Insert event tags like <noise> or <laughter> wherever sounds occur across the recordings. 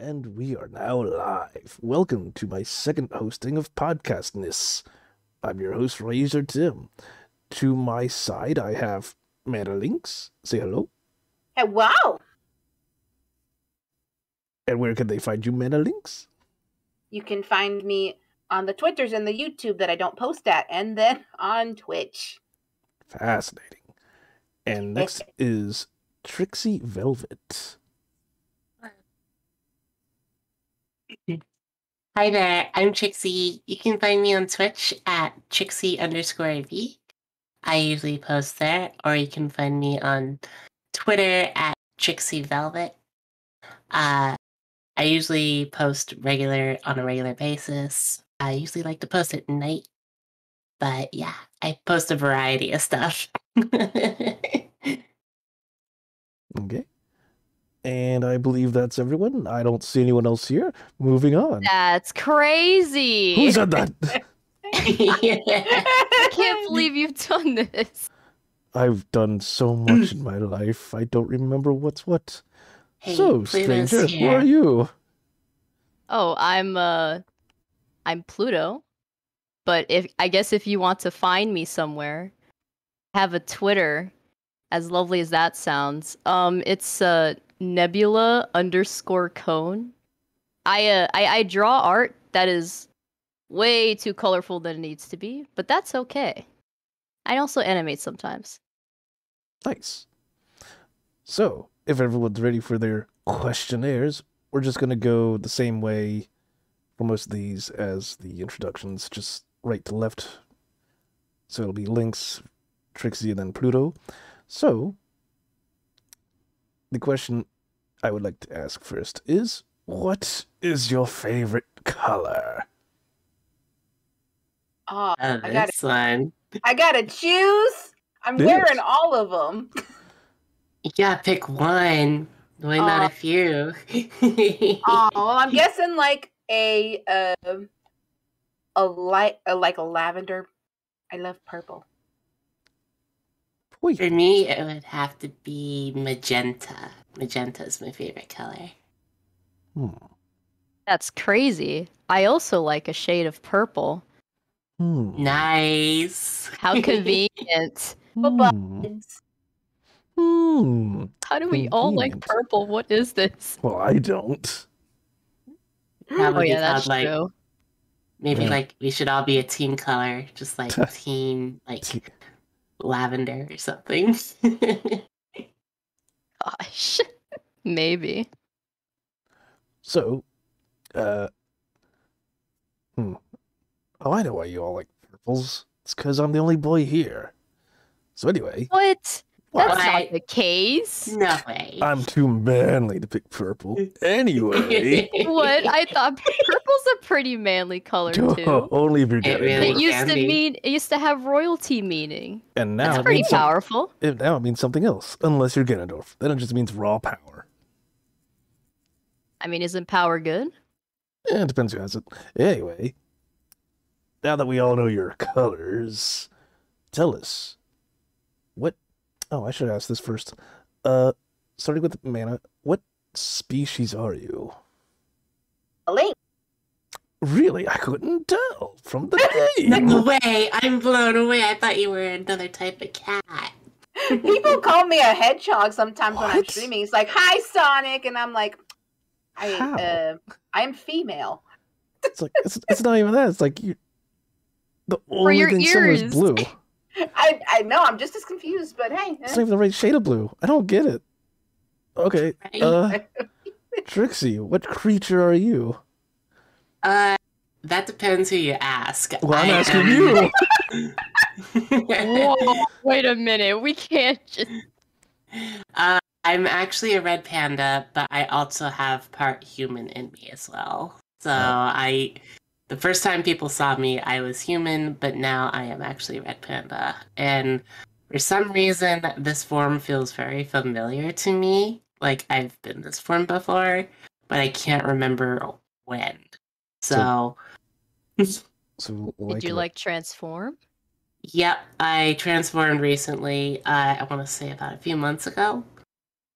And we are now live. Welcome to my second hosting of Podcastness. I'm your host, Razor Tim. To my side, I have Mana Lynx. Say hello. Hey, wow! And where can they find you, Mana Lynx? You can find me on the Twitters and the YouTube that I don't post at, and then <laughs> on Twitch. Fascinating. And next is Trixie Velvet. Hi there, I'm Trixie. You can find me on Twitch at Trixie underscore V. I usually post there, or you can find me on Twitter at Trixie Velvet. Uh, I usually post regular on a regular basis. I usually like to post at night, but yeah, I post a variety of stuff. <laughs> Okay. And I believe that's everyone. I don't see anyone else here. Moving on. That's crazy. Who said that? <laughs> <laughs> I can't believe you've done this. I've done so much in my life. I don't remember what's what. Hey, so, Pluto's stranger, who are you? Oh, I'm uh I'm Pluto. But if I guess if you want to find me somewhere, have a Twitter. As lovely as that sounds. Um it's uh nebula underscore cone. I uh I, I draw art that is way too colorful than it needs to be, but that's okay. I also animate sometimes. Nice. So, if everyone's ready for their questionnaires, we're just going to go the same way for most of these as the introductions, just right to left. So it'll be Lynx, Trixie, and then Pluto. So, the question I would like to ask first is What is your favorite color? Oh, Oh, I got this one. I gotta choose. I'm Yes. wearing all of them. You gotta pick one. Why not Uh, a few? Oh, <laughs> well, I'm guessing like a uh, a light, a, like a lavender. I love purple. Wait, For me, it would have to be magenta. Magenta is my favorite color. hmm. That's crazy. I also like a shade of purple. Hmm. Nice. How <laughs> convenient. Hmm. Hmm. How do we all like purple? What is this? Well, I don't. How Oh yeah, that's like true. maybe Yeah. like we should all be a team color, just like <laughs> team like lavender or something. <laughs> Gosh. <laughs> Maybe. So, uh, hmm. Oh, I know why you all like purples. It's because I'm the only boy here. So anyway, What? Well, That's Why? not the case. no way. I'm too manly to pick purple. Anyway, <laughs> What? I thought purple's a pretty manly color too. only if you're It getting really It used can to be. mean it used to have royalty meaning. And now That's it pretty means some- powerful. it, now it means something else. Unless you're Ganondorf, then it just means raw power. I mean, isn't power good? Eh, it depends who has it. Anyway, now that we all know your colors, tell us what. Oh, I should ask this first. Uh, starting with mana, what species are you? A lynx. Really, I couldn't tell from the <laughs> name. No way! I'm blown away. I thought you were another type of cat. <laughs> People call me a hedgehog sometimes when I'm What? streaming. It's like, "Hi, Sonic," and I'm like, I, uh, I'm female." It's like it's, it's not even that. It's like you. The only your thing similar is blue. <laughs> <laughs> I, I know. I'm just as confused, but hey, It's not even the right shade of blue. I don't get it. Okay, uh, <laughs> Trixie, what creature are you? Uh, that depends who you ask. Well, I'm I asking am- you. <laughs> Whoa! Wait a minute. We can't just. uh, I'm actually a red panda, but I also have part human in me as well. So I, the first time people saw me, I was human, but now I am actually a red panda. And for some reason, this form feels very familiar to me. Like I've been this form before, but I can't remember when. So, So, <laughs> Did you a- like transform? Yep, I transformed recently. Uh, I want to say about a few months ago.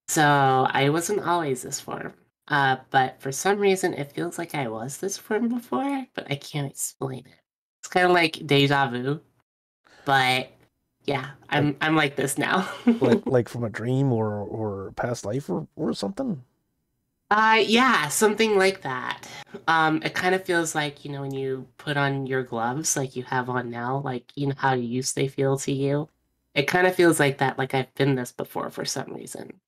So I wasn't always this form. Uh, but for some reason, it feels like I was this form before, but I can't explain it. It's kind of like deja vu, but yeah, I'm I'm like this now. like <laughs> like from a dream or or past life or or something. Uh, yeah, something like that. Um, it kind of feels like, you know, when you put on your gloves like you have on now, like, you know, how used they feel to you. It kind of feels like that, like I've been this before for some reason.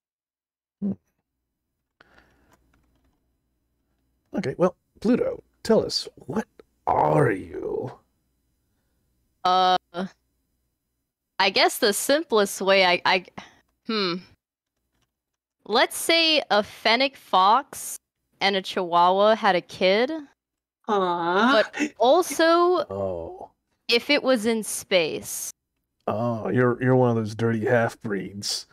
Okay, well, Pluto, tell us what are you? Uh, I guess the simplest way I, I, hmm. Let's say a fennec fox and a chihuahua had a kid. Aww. But also, Oh, if it was in space, oh, you're you're one of those dirty half breeds.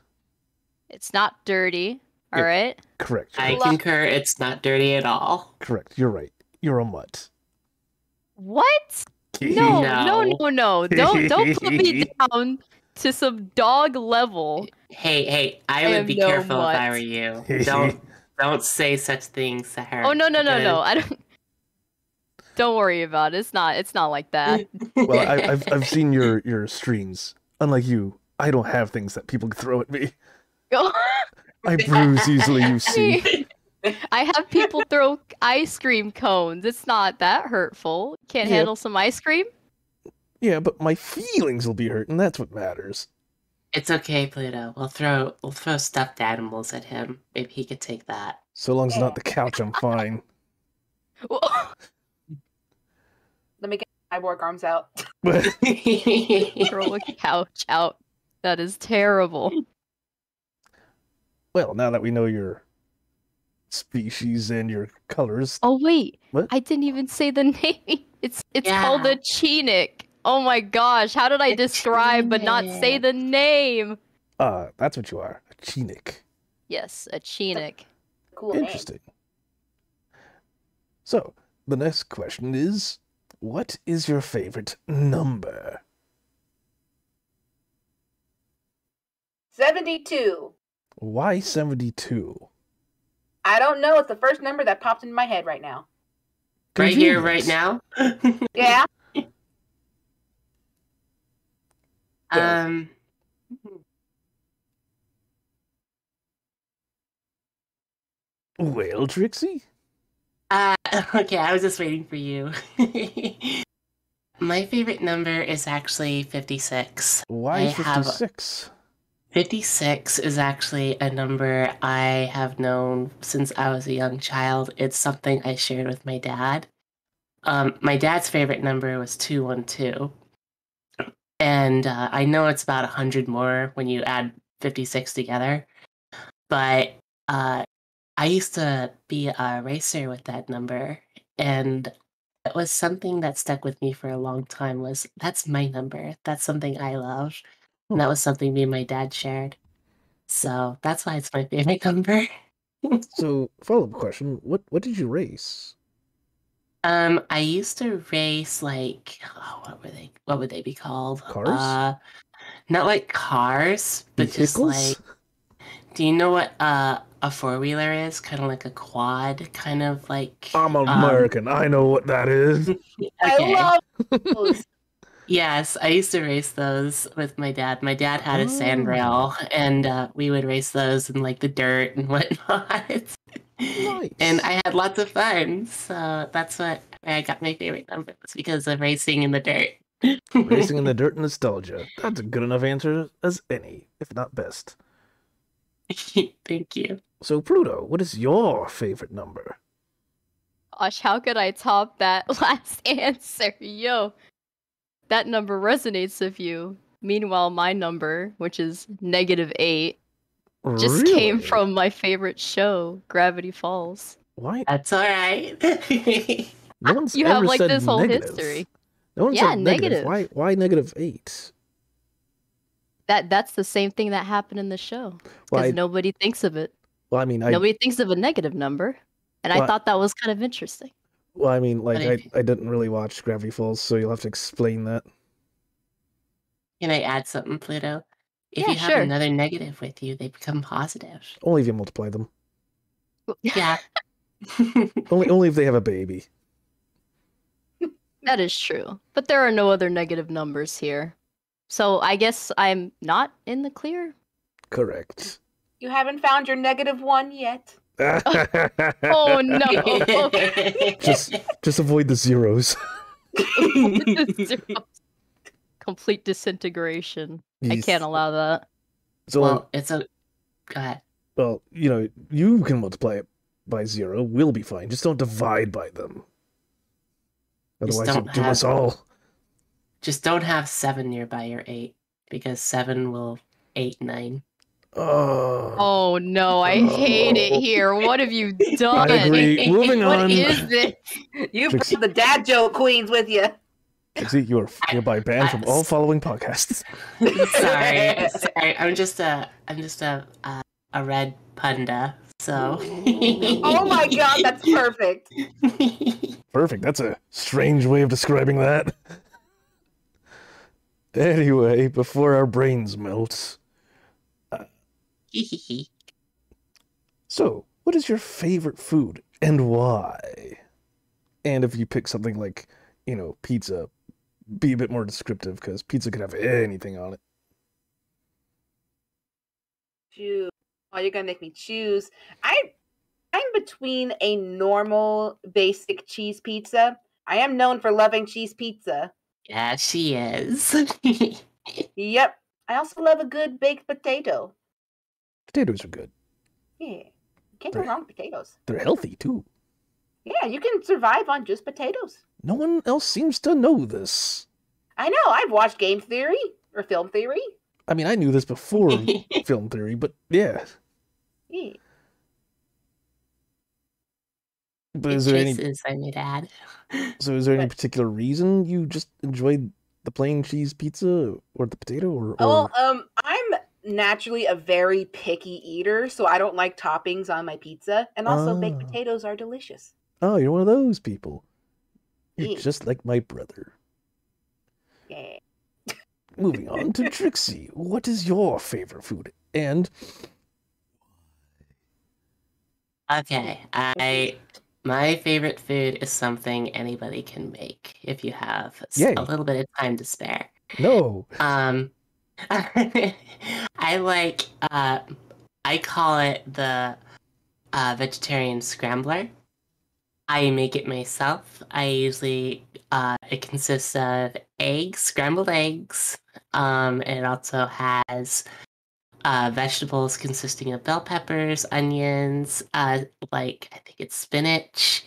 it's not dirty. All Yeah. right. Correct. I you're- Love- concur, it's not dirty at all. Correct. You're right. You're a mutt. What? No, no, No. no, no. Don't don't put me <laughs> down to some dog level. Hey, hey, I, I would be no careful if I were you. <laughs> Don't don't say such things to her. Oh no, no, no, no. I don't. Don't worry about it. It's not. It's not like that. <laughs> Well, I, I've I've seen your your streams. Unlike you, I don't have things that people throw at me. I bruise easily. You see. <laughs> I have people throw ice cream cones. It's not that hurtful. Can't Yeah. handle some ice cream. Yeah, but my feelings will be hurt, and that's what matters. It's okay, Pluto. We'll throw we'll throw stuffed animals at him. Maybe he could take that. So long as it's not the couch, I'm fine. <laughs> Let me get my cyborg arms out. But <laughs> Throw a couch out. That is terrible. Well, now that we know your species and your colors, Oh wait, What? I didn't even say the <laughs> name. It's it's called Yeah. a chinook. Oh my gosh, how did I A describe but not say the name? uh, that's what you are, a chinook. Yes, a chinook. Cool name. Interesting. So, the next question is what is your favorite number? 72. Why 72? I don't know. It's the first number that popped into my head right now. right here, right now. <laughs> <laughs> Yeah. um Well, Trixie? uh <laughs> okay, I was just waiting for you. My favorite number is actually 56. Why I have- 56? 56 is actually a number I have known since I was a young child. It's something I shared with my dad. Um, my dad's favorite number was 212. And uh, I know it's about 100 more when you add 56 together. But uh, I used to be a racer with that number. And it was something that stuck with me for a long time was that's my number. That's something I love. And that was something me and my dad shared. So that's why it's my favorite <laughs> number. So, follow up question what, what did you race? Um, I used to race like oh, what were they? What would they be called? Cars? Uh, not like cars, but just like. Do you know what uh, a four wheeler is? Kind of like a quad, kind of like. I'm um, American. I know what that is. <laughs> Okay. I love those. Yes, I used to race those with my dad. My dad had a Oh. sand rail, and uh, we would race those in like the dirt and <laughs> whatnot. Nice. And I had lots of fun. So that's what I got my favorite number was because of racing in the dirt. Racing in the <laughs> dirt and nostalgia. That's a good enough answer as any, if not best. <laughs> Thank you. So, Pluto, what is your favorite number? Gosh, how could I top that last answer? Yo, that number resonates with you. Meanwhile, my number, which is negative eight, just came from my favorite show, Gravity Falls. Why? That's all right. <laughs> No one's You ever have like said this whole negative. history. No one Yeah, said negative. negative. Why? Why negative eight? That that's the same thing that happened in the show because I, nobody thinks of it. well, I mean, I, Nobody thinks of a negative number, and Well, I thought that was kind of interesting. Well, I mean, like, I, I didn't really watch Gravity Falls, so you'll have to explain that. Can I add something, Pluto? If Yeah, you have sure. another negative with you, they become positive. Only if you multiply them. <laughs> Yeah. <laughs> Only only if they have a baby. That is true. But there are no other negative numbers here. So I guess I'm not in the clear. Correct. You haven't found your negative one yet. <laughs> Oh no. <laughs> just just avoid the zeros. <laughs> Complete disintegration. I can't allow that. So well, it's a. Go ahead. well, you know, you can multiply it by zero. We'll be fine. Just don't divide by them. Otherwise, you don't do us have- all. Just don't have seven nearby your eight because seven will eight nine. Oh. Oh no, I hate it Oh. here. What have you <laughs> done? I agree. Moving What on. is this? You Trixie. brought the dad joke queens with you. Dixie, you are hereby banned from all following podcasts. sorry, <laughs> sorry. I'm just a. I'm just a. Uh, a red panda. So. <laughs> Oh my god, that's perfect. Perfect. That's a strange way of describing that. Anyway, before our brains melt, <laughs> so what is your favorite food and why? And if you pick something like, you know, pizza, be a bit more descriptive because pizza could have anything on it. Choose. Oh, you're gonna make me choose. I I'm between a normal basic cheese pizza. I am known for loving cheese pizza. yeah, she is. <laughs> Yep. I also love a good baked potato. Potatoes are good. Yeah. You can't go Right. wrong with potatoes. They're healthy too. Yeah, you can survive on just potatoes. No one else seems to know this. I know. I've watched game theory or film theory. I mean, I knew this before <laughs> film theory, but yeah. Yeah. But is there any choices, I may add. <laughs> So is there any Right. particular reason you just enjoyed the plain cheese pizza or the potato or, or... Well, um, I'm naturally a very picky eater, so I don't like toppings on my pizza. And also, baked Ah. potatoes are delicious. oh, you're one of those people. You're Yeah. just like my brother. Yeah. Moving on to <laughs> Trixie. What is your favorite food? And Okay, I my favorite food is something anybody can make if you have Yay. a little bit of time to spare. no. Um, <laughs> I like uh, I call it the uh, vegetarian scrambler. I make it myself. I usually uh, it consists of eggs, scrambled eggs. Um, it also has uh, vegetables consisting of bell peppers, onions, uh, like I think it's spinach,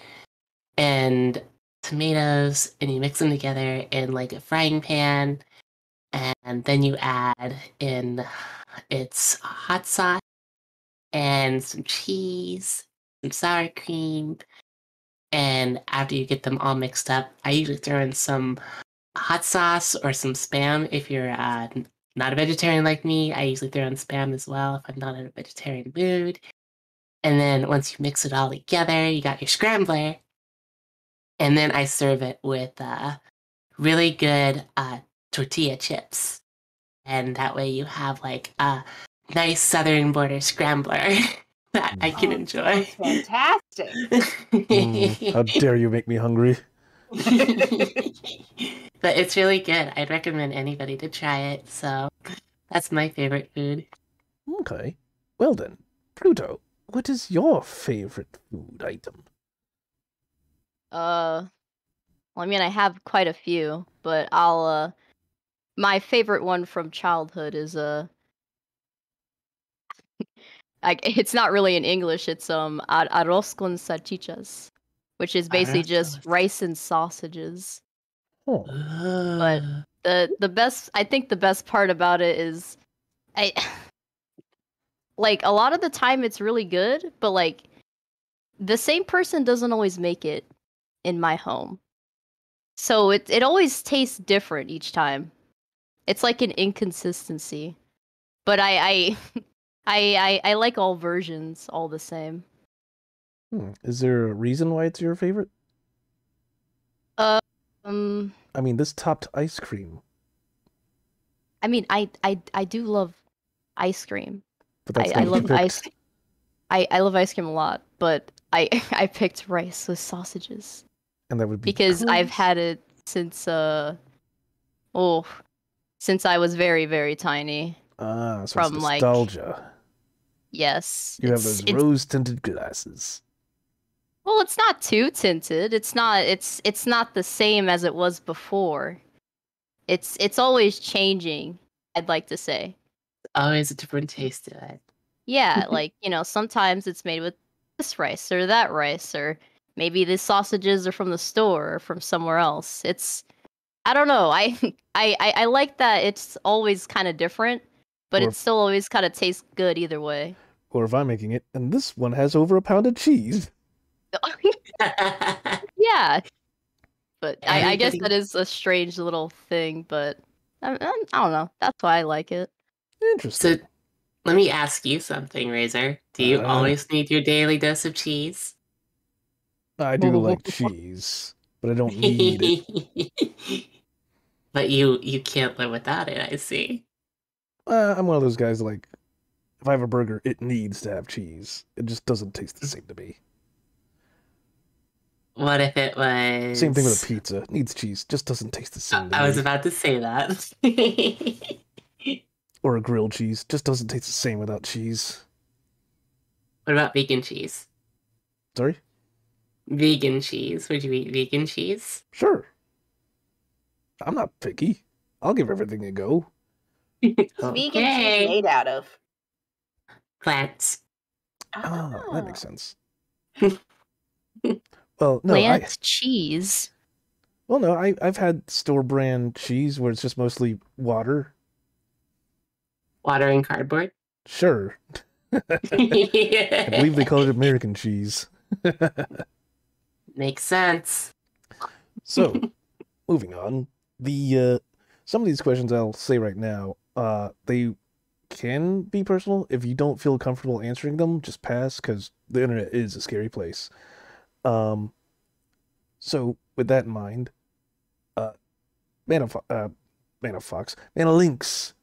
and tomatoes, and you mix them together in like a frying pan, and then you add in its hot sauce and some cheese, some sour cream, and after you get them all mixed up, I usually throw in some hot sauce or some spam if you're uh, not a vegetarian like me, I usually throw in spam as well if I'm not in a vegetarian mood. And then once you mix it all together, you got your scrambler. And then I serve it with uh, really good uh, tortilla chips. And that way you have like a nice southern border scrambler <laughs> that I can Oh, enjoy. Fantastic. Mm, how dare you make me hungry? <laughs> but it's really good. I'd recommend anybody to try it. So that's my favorite food. Okay. Well then, Pluto, what is your favorite food item? Uh, well, I mean, I have quite a few, but I'll. Uh, my favorite one from childhood is uh, like <laughs> it's not really in English. It's um ar- arroz con salchichas, which is basically just rice and sausages. Oh, But the the best I think the best part about it is I <sighs> like a lot of the time it's really good, but like the same person doesn't always make it in my home. So it it always tastes different each time. It's like an inconsistency. But I I <laughs> I I, I like all versions all the same. hmm. is there a reason why it's your favorite? Um I mean, this topped ice cream, I mean I I I do love ice cream. but that's I, I not what you love picked. ice. I, I love ice cream a lot, but I <laughs> I picked rice with sausages And that would be because I've had it since uh oh since I was very very tiny. ah, so from, it's like, nostalgia. Yes. you have those rose tinted glasses. Well, it's not too tinted. It's not it's it's not the same as it was before. It's it's always changing, I'd like to say. Always a different taste to it. Yeah, <laughs> like, you know, sometimes it's made with this rice or that rice or maybe the sausages are from the store or from somewhere else. It's I don't know. I <laughs> I I, I like that it's always kind of different, but Or- it still always kind of tastes good either way. Or if I'm making it, and this one has over a pound of cheese. <laughs> <laughs> yeah. But I, I guess that is a strange little thing, but I, I, I don't know. That's why I like it. Interesting. so let me ask you something, Razor. Do you Uh. always need your daily dose of cheese? I do like cheese, but I don't need it. But you you can't live without it, I see. Uh, I'm one of those guys like, if I have a burger, it needs to have cheese. It just doesn't taste the same to me. What if it was Same thing with a pizza. It needs cheese, just doesn't taste the same to I was about to say that. <laughs> Or a grilled cheese, just doesn't taste the same without cheese. what about vegan cheese? Sorry? Vegan cheese. Would you eat vegan cheese? Sure. I'm not picky. I'll give everything a go. What's vegan cheese made out of? Plants. Ah, Oh. that makes sense. <laughs> well, no, I, cheese. well, no, I, I've had store brand cheese where it's just mostly water. Water and cardboard. Sure. <laughs> I believe they call it American cheese. <laughs> Makes sense. So, moving on. The uh some of these questions I'll say right now, uh they can be personal. If you don't feel comfortable answering them, just pass cuz the internet is a scary place. Um so with that in mind, uh Man of uh Man of Fox, Man of Lynx,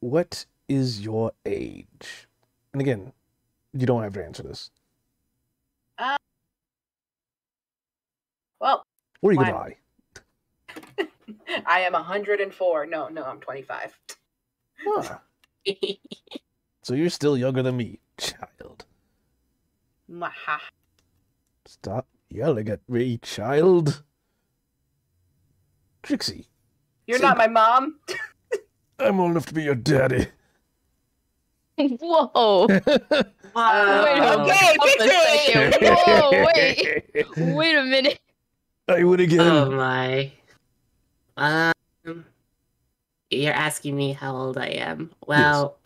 what is your age? And again, you don't have to answer this. Well, Or you gonna lie. <laughs> I am 104. No, no, I'm 25. Ah, <laughs> so you're still younger than me, child. Maha. Stop yelling at me, child. Trixie, You're See- not my mom. <laughs> I'm old enough to be your daddy. Whoa. Wow. Wait, okay. Hold a Pixie! second. Whoa, wait. Wait a minute. I win again. Oh my. Um, you're asking me how old I am. Well,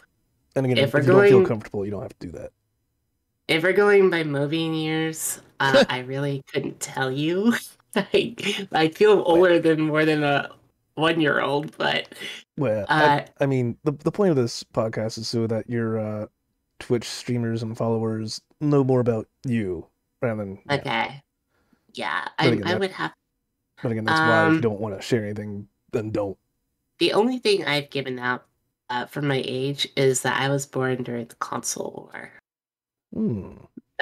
and again, if if, we're you don't feel comfortable, you don't have to do that. if we're going by moving years, uh, <laughs> I really couldn't tell you. <laughs> I, I feel older than more than a one year old, but Well, Uh, I, I mean, the the point of this podcast is so that your uh, Twitch streamers and followers know more about you, rather than. okay. Yeah, But I, I would have. But again, that's why if you Um, don't want to share anything, then don't. The only thing I've given out uh, for my age is that I was born during the console war. Hmm.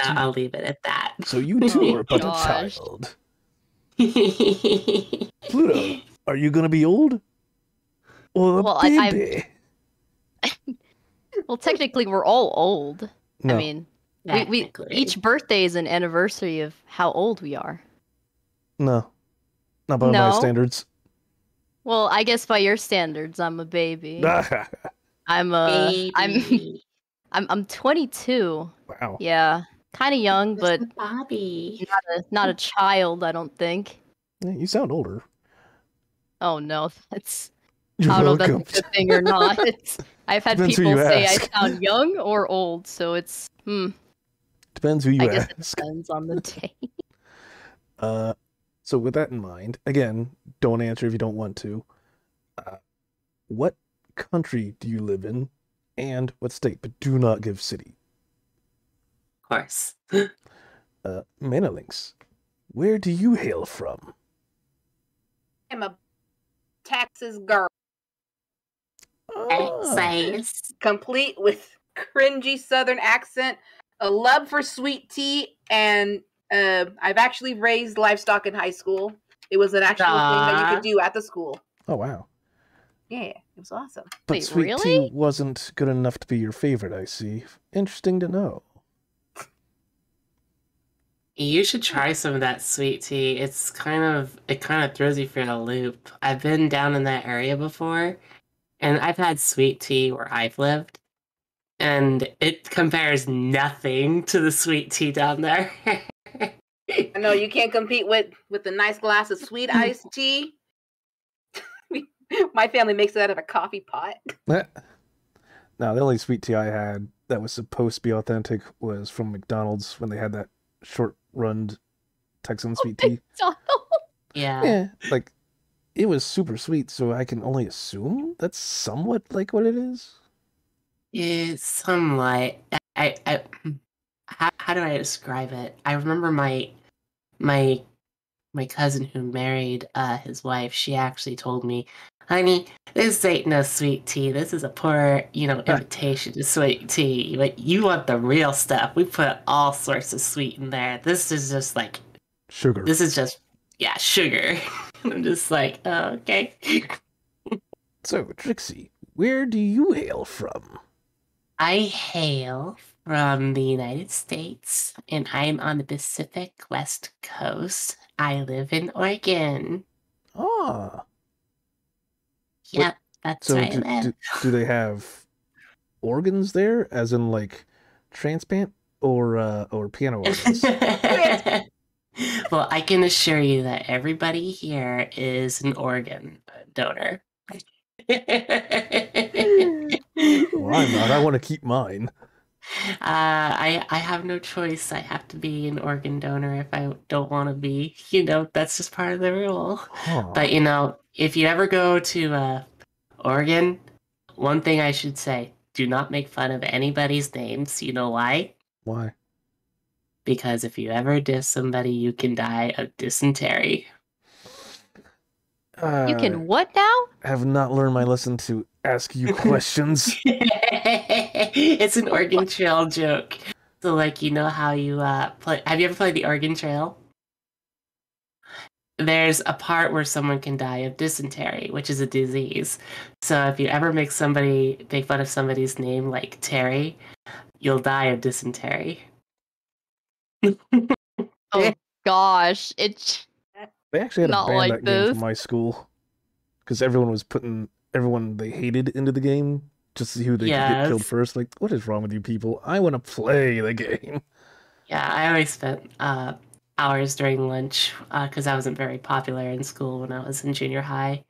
Uh, I'll leave it at that. So you too <laughs> are but a child. <laughs> Pluto, are you gonna be old? Or a Well, I- I'm- <laughs> Well, technically, we're all old. No. I mean, we, we each birthday is an anniversary of how old we are. No. Not by my standards. Well, I guess by your standards, I'm a baby. <laughs> I'm a I'm Baby. <laughs> I'm I'm 22. Wow. Yeah, kind of young, but Bobby. not a, not a child. I don't think. Yeah, you sound older. Oh no, <laughs> that's You're I don't know if that's a good thing or not. I've had Depends people say ask. I sound young or old, so it's hmm. Depends who you I guess it depends on the day. Uh, so with that in mind, again, don't answer if you don't want to. Uh, what country do you live in, and what state? But do not give city. Of course. <gasps> Uh, Mana Lynx, where do you hail from? I'm a Texas girl, Ah, Texas. complete with cringy Southern accent, a love for sweet tea, and Uh, I've actually raised livestock in high school. It was an actual thing that you could do at the school. Oh wow. Yeah, it was awesome. But Wait, sweet really? tea wasn't good enough to be your favorite, I see. Interesting to know. You should try some of that sweet tea. It's kind of it kind of throws you for a loop. I've been down in that area before, and I've had sweet tea where I've lived, and it compares nothing to the sweet tea down there. <laughs> I know you can't compete with with a nice glass of sweet iced tea. <laughs> My family makes it out of a coffee pot. Eh. Now, the only sweet tea I had that was supposed to be authentic was from McDonald's when they had that short run Texan <laughs> sweet tea. yeah. Yeah, like it was super sweet, so I can only assume that's somewhat like what it is. It's somewhat. I, I, how, how do I describe it? I remember my, my, my cousin who married uh, his wife. She actually told me, "Honey, this ain't no sweet tea. This is a poor, you know, imitation of sweet tea. But you want the real stuff. We put all sorts of sweet in there. This is just like, Sugar. this is just, yeah, sugar." <laughs> I'm just like, oh, okay. So, Trixie, where do you hail from? I hail from the United States and I'm on the Pacific West Coast. I live in Oregon. Ah, Yep, that's so where I do, do, do they have organs there, as in like transplant or uh, or piano organs? <laughs> well, I can assure you that everybody here is an organ donor. well, I'm not. I want to keep mine. <laughs> Uh, I I have no choice. I have to be an organ donor if I don't want to be. <laughs> You know, that's just part of the rule. Huh. But you know, if you ever go to uh, Oregon, one thing I should say: do not make fun of anybody's names. You know why? Why? Because if you ever diss somebody, you can die of dysentery. Uh, you can what now? I have not learned my lesson to ask you <laughs> questions. <laughs> it's an Oregon Trail joke. So, like, you know how you uh play? Have you ever played the Oregon Trail? There's a part where someone can die of dysentery, which is a disease. So, if you ever make somebody make fun of somebody's name, like Terry, you'll die of dysentery. Oh <laughs> gosh, it's They actually had Not a ban like that game from my school because everyone was putting everyone they hated into the game just to see who they could get killed first. Like, what is wrong with you people? I want to play the <laughs> game. Yeah, I always spent uh, hours during lunch because I wasn't very popular in school when I was in junior high.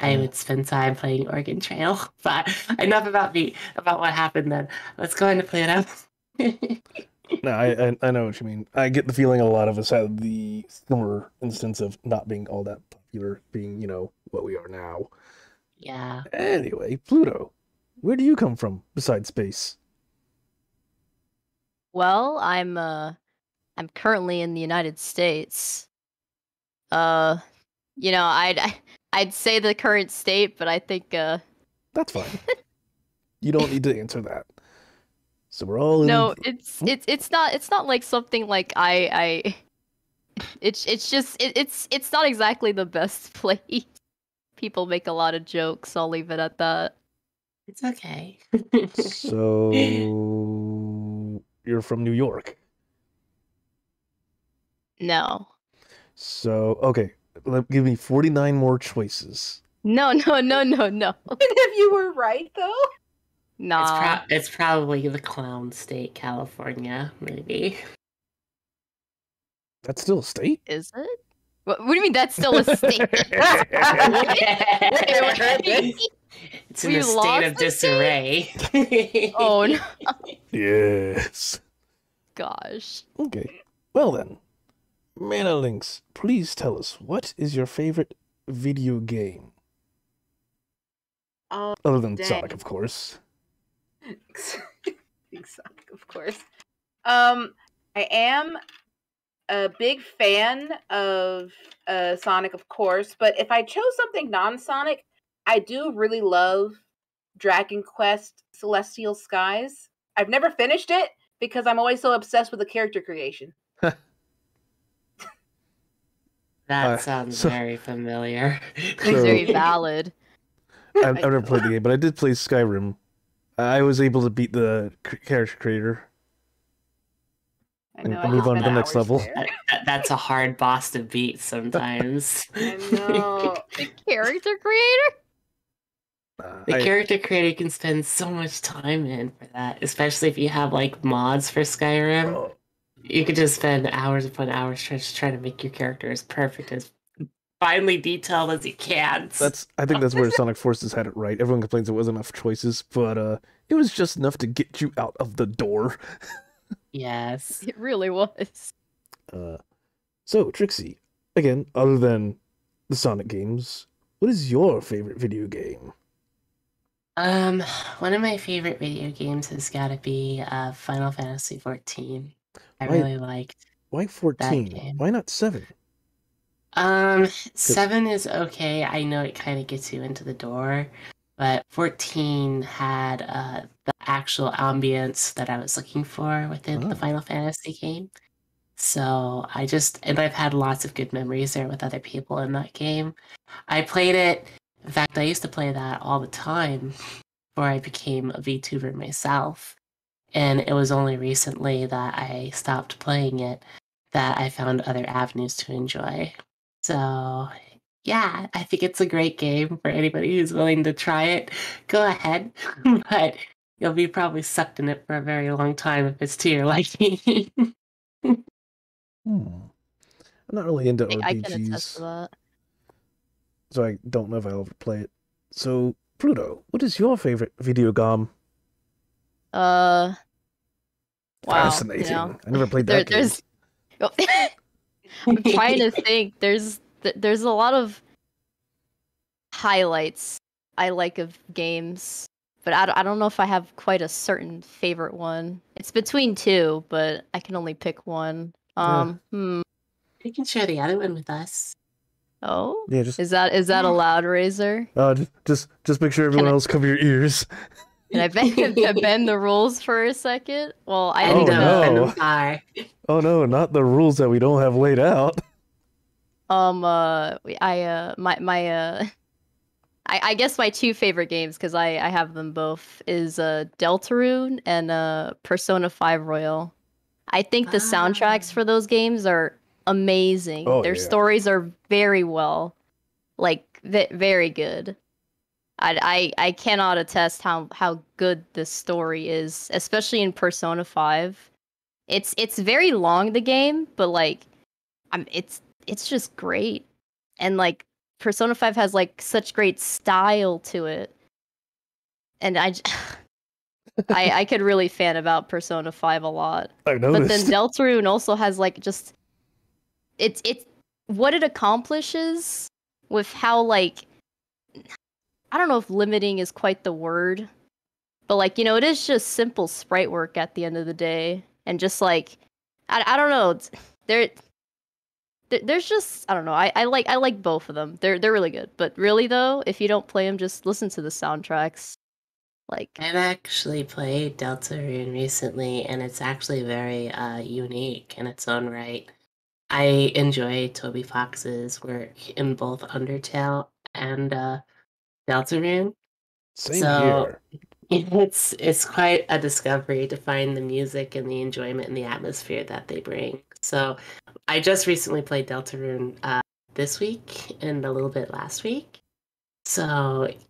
I Mm. would spend time playing Oregon Trail. <laughs> But enough about me, about what happened then. Let's go into play it out. <laughs> No, I, I I know what you mean. I get the feeling a lot of us had the similar instance of not being all that popular, being you know what we are now. Yeah. Anyway, Pluto, where do you come from besides space? well, I'm uh I'm currently in the United States. Uh you know, I'd <laughs> I'd say the current state, but I think uh That's fine. <laughs> you don't need to answer that. So we're all in. no, it's it's it's not it's not like something like I I <laughs> it's it's just it, it's it's not exactly the best place. People make a lot of jokes. I'll leave it at that. It's okay. So <laughs> you're from New York. No. So okay, let, give me 49 more choices. No, <laughs> no, no, no, no. if you were right though. It's, Nah. pro- it's probably the clown state, California, maybe. That's still a state. Is it? What, what do you mean that's still a <laughs> state? <laughs> it's in We a state of the state? disarray. <laughs> oh no. yes. Gosh. Okay. Well then, Mana Lynx, please tell us what is your favorite video game Oh, other than Dang. Sonic, of course. Big Sonic, of course. Um, I am a big fan of uh, Sonic, of course, but if I chose something non-Sonic, I do really love Dragon Quest Celestial Skies. I've never finished it because I'm always so obsessed with the character creation. <laughs> That Uh, sounds so- very familiar. It's <laughs> <laughs> So- very valid. I, I've never played the game, but I did play Skyrim. I was able to beat the character creator. I And I move on to the next level. there. That- that's a hard boss to beat sometimes. <laughs> I know. The <laughs> character creator? Uh, The I- character creator can spend so much time in for that, especially if you have like mods for Skyrim. oh, You could just spend hours upon hours trying to to make your character as perfect as finely detailed as you can. that's I think that's where <laughs> Sonic Forces had it right. Everyone complains there wasn't enough choices, but uh, it was just enough to get you out of the door. Yes. It really was. Uh, so Trixie, again, other than the Sonic games, what is your favorite video game? Um, one of my favorite video games has got to be uh, Final Fantasy XIV. I Why- really liked. Why fourteen? Why not seven? Um, seven is okay. I know it kind of gets you into the door, but fourteen had uh the actual ambience that I was looking for within Oh. the Final Fantasy game. So I just and I've had lots of good memories there with other people in that game. I played it. In fact, I used to play that all the time before I became a VTuber myself. And it was only recently that I stopped playing it that I found other avenues to enjoy. So, yeah, I think it's a great game for anybody who's willing to try it. Go ahead, <laughs> but you'll be probably sucked in it for a very long time if it's to your <laughs> liking. Hmm. I'm not really into I, I can attest RPGs, to that. so I don't know if I'll ever play it. So, Pluto, what is your favorite video game? Uh, wow. Fascinating. you know. I never played There- that game. there's- <laughs> I'm trying to think. There's there's a lot of highlights I like of games, but I don't know if I have quite a certain favorite one. It's between two, but I can only pick one. Yeah. Um, hmm. you can share the other one with us. Oh, Yeah, just is that is that allowed, Razor? uh, just just just make sure everyone I- else cover your ears. <laughs> Can I bend, can I bend the rules for a second? Well, I Oh, didn't And, know. no. and. Oh no, not the rules that we don't have laid out. Um, uh, I, uh, my, my, uh, I, I guess my two favorite games, because I, I have them both, is, uh, Deltarune and, uh, Persona 5 Royal. I think the soundtracks Ah. for those games are amazing. Oh, Their yeah. stories are very well, like, ve- very good. I, I, I cannot attest how, how good this story is, especially in Persona 5. It's, it's very long, the game, but, like, I'm, it's it's just great. And like Persona 5 has like such great style to it. And <laughs> I I could really fan about Persona 5 a lot. I But then noticed. Deltarune also has like just it's it's what it accomplishes with how like I don't know if limiting is quite the word. But like, you know, it is just simple sprite work at the end of the day. And just like I, I don't know, there- there's just I don't know. I, I like I like both of them. They're they're really good. But really though, if you don't play them, just listen to the soundtracks. Like I've actually played Deltarune recently, and it's actually very uh, unique in its own right. I enjoy Toby Fox's work in both Undertale and uh, Deltarune. Same so- here. <laughs> It's it's quite a discovery to find the music and the enjoyment and the atmosphere that they bring. So, I just recently played Deltarune uh, this week and a little bit last week. So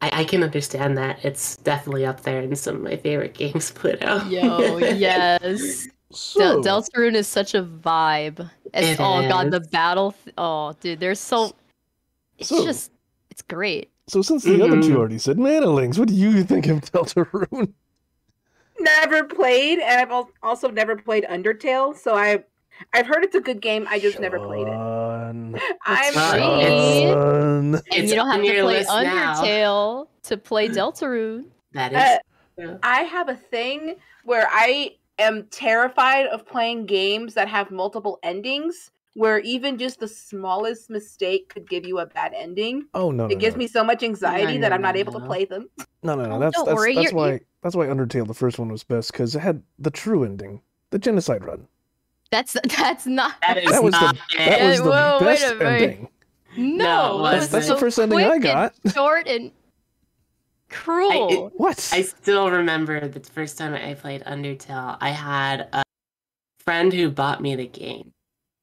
I, I can understand that it's definitely up there in some of my favorite games, <laughs> put out. Yo, <laughs> yes. So, Del- Deltarune is such a vibe. It's, It oh god, the battle. th- oh, dude, there's so. It's So- just. It's great. so since the other two Mhm. already said Mana Lynx, what do you think of <laughs> Deltarune? Never played, and I've also never played Undertale. So I, I've heard it's a good game. I just never played it. I'm Well, free. it's- Sean. And you don't have to play list now. Undertale to play <laughs> Deltarune. That Uh, is. I have a thing where I am terrified of playing games that have multiple endings, where even just the smallest mistake could give you a bad ending. Oh no, no, It gives no. me so much anxiety No, that no, I'm not no, able to play them. <laughs> No, no, no. That's don't that's, worry, that's you're- why that's why Undertale the first one was best because it had the true ending, the genocide run. That's <laughs> that's not. That is That was the not that was the whoa, wait best a minute. ending. no, No, it it was. That's the so first ending I quick and got. Short and cruel. What? I still remember the first time I played Undertale. I had a friend who bought me the game,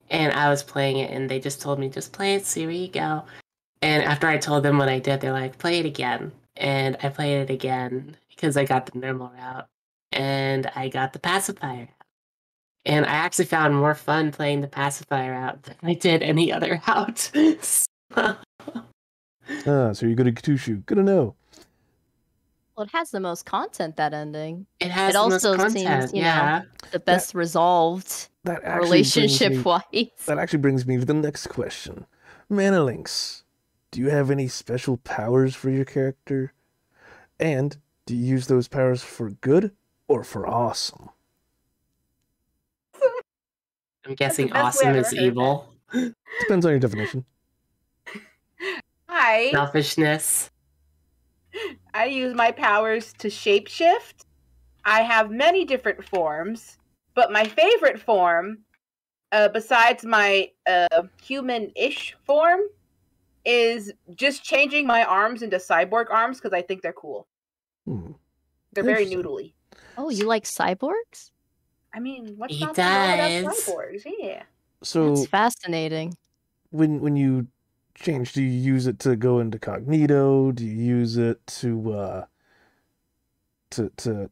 and I was playing it, and they just told me, "Just play it, see where you go." And after I told them what I did, they're like, "Play it again," and I played it again because I got the normal route, and I got the pacifier. Route. And I actually found more fun playing the pacifier out than I did any other out. <laughs> So- Ah, so you're good at Katushu. Good to know. Well, it has the most content. That ending, it has It the most also seems, content, you know, yeah. the best resolved That actually brings relationship me- wise. That actually brings me to the next question. Mana Lynx, do you have any special powers for your character? And do you use those powers for good or for awesome? I'm guessing awesome is ever heard evil. Depends on your definition. <laughs> I Selfishness. I use my powers to shapeshift. I have many different forms, but my favorite form, uh, besides my uh, human-ish form, is just changing my arms into cyborg arms because I think they're cool. Hmm. They're very noodly. Oh, you like cyborgs? I mean, what's He not to about does. cyborgs? Yeah. So That's fascinating. when when you change, do you use it to go into cognito? Do you use it to uh to to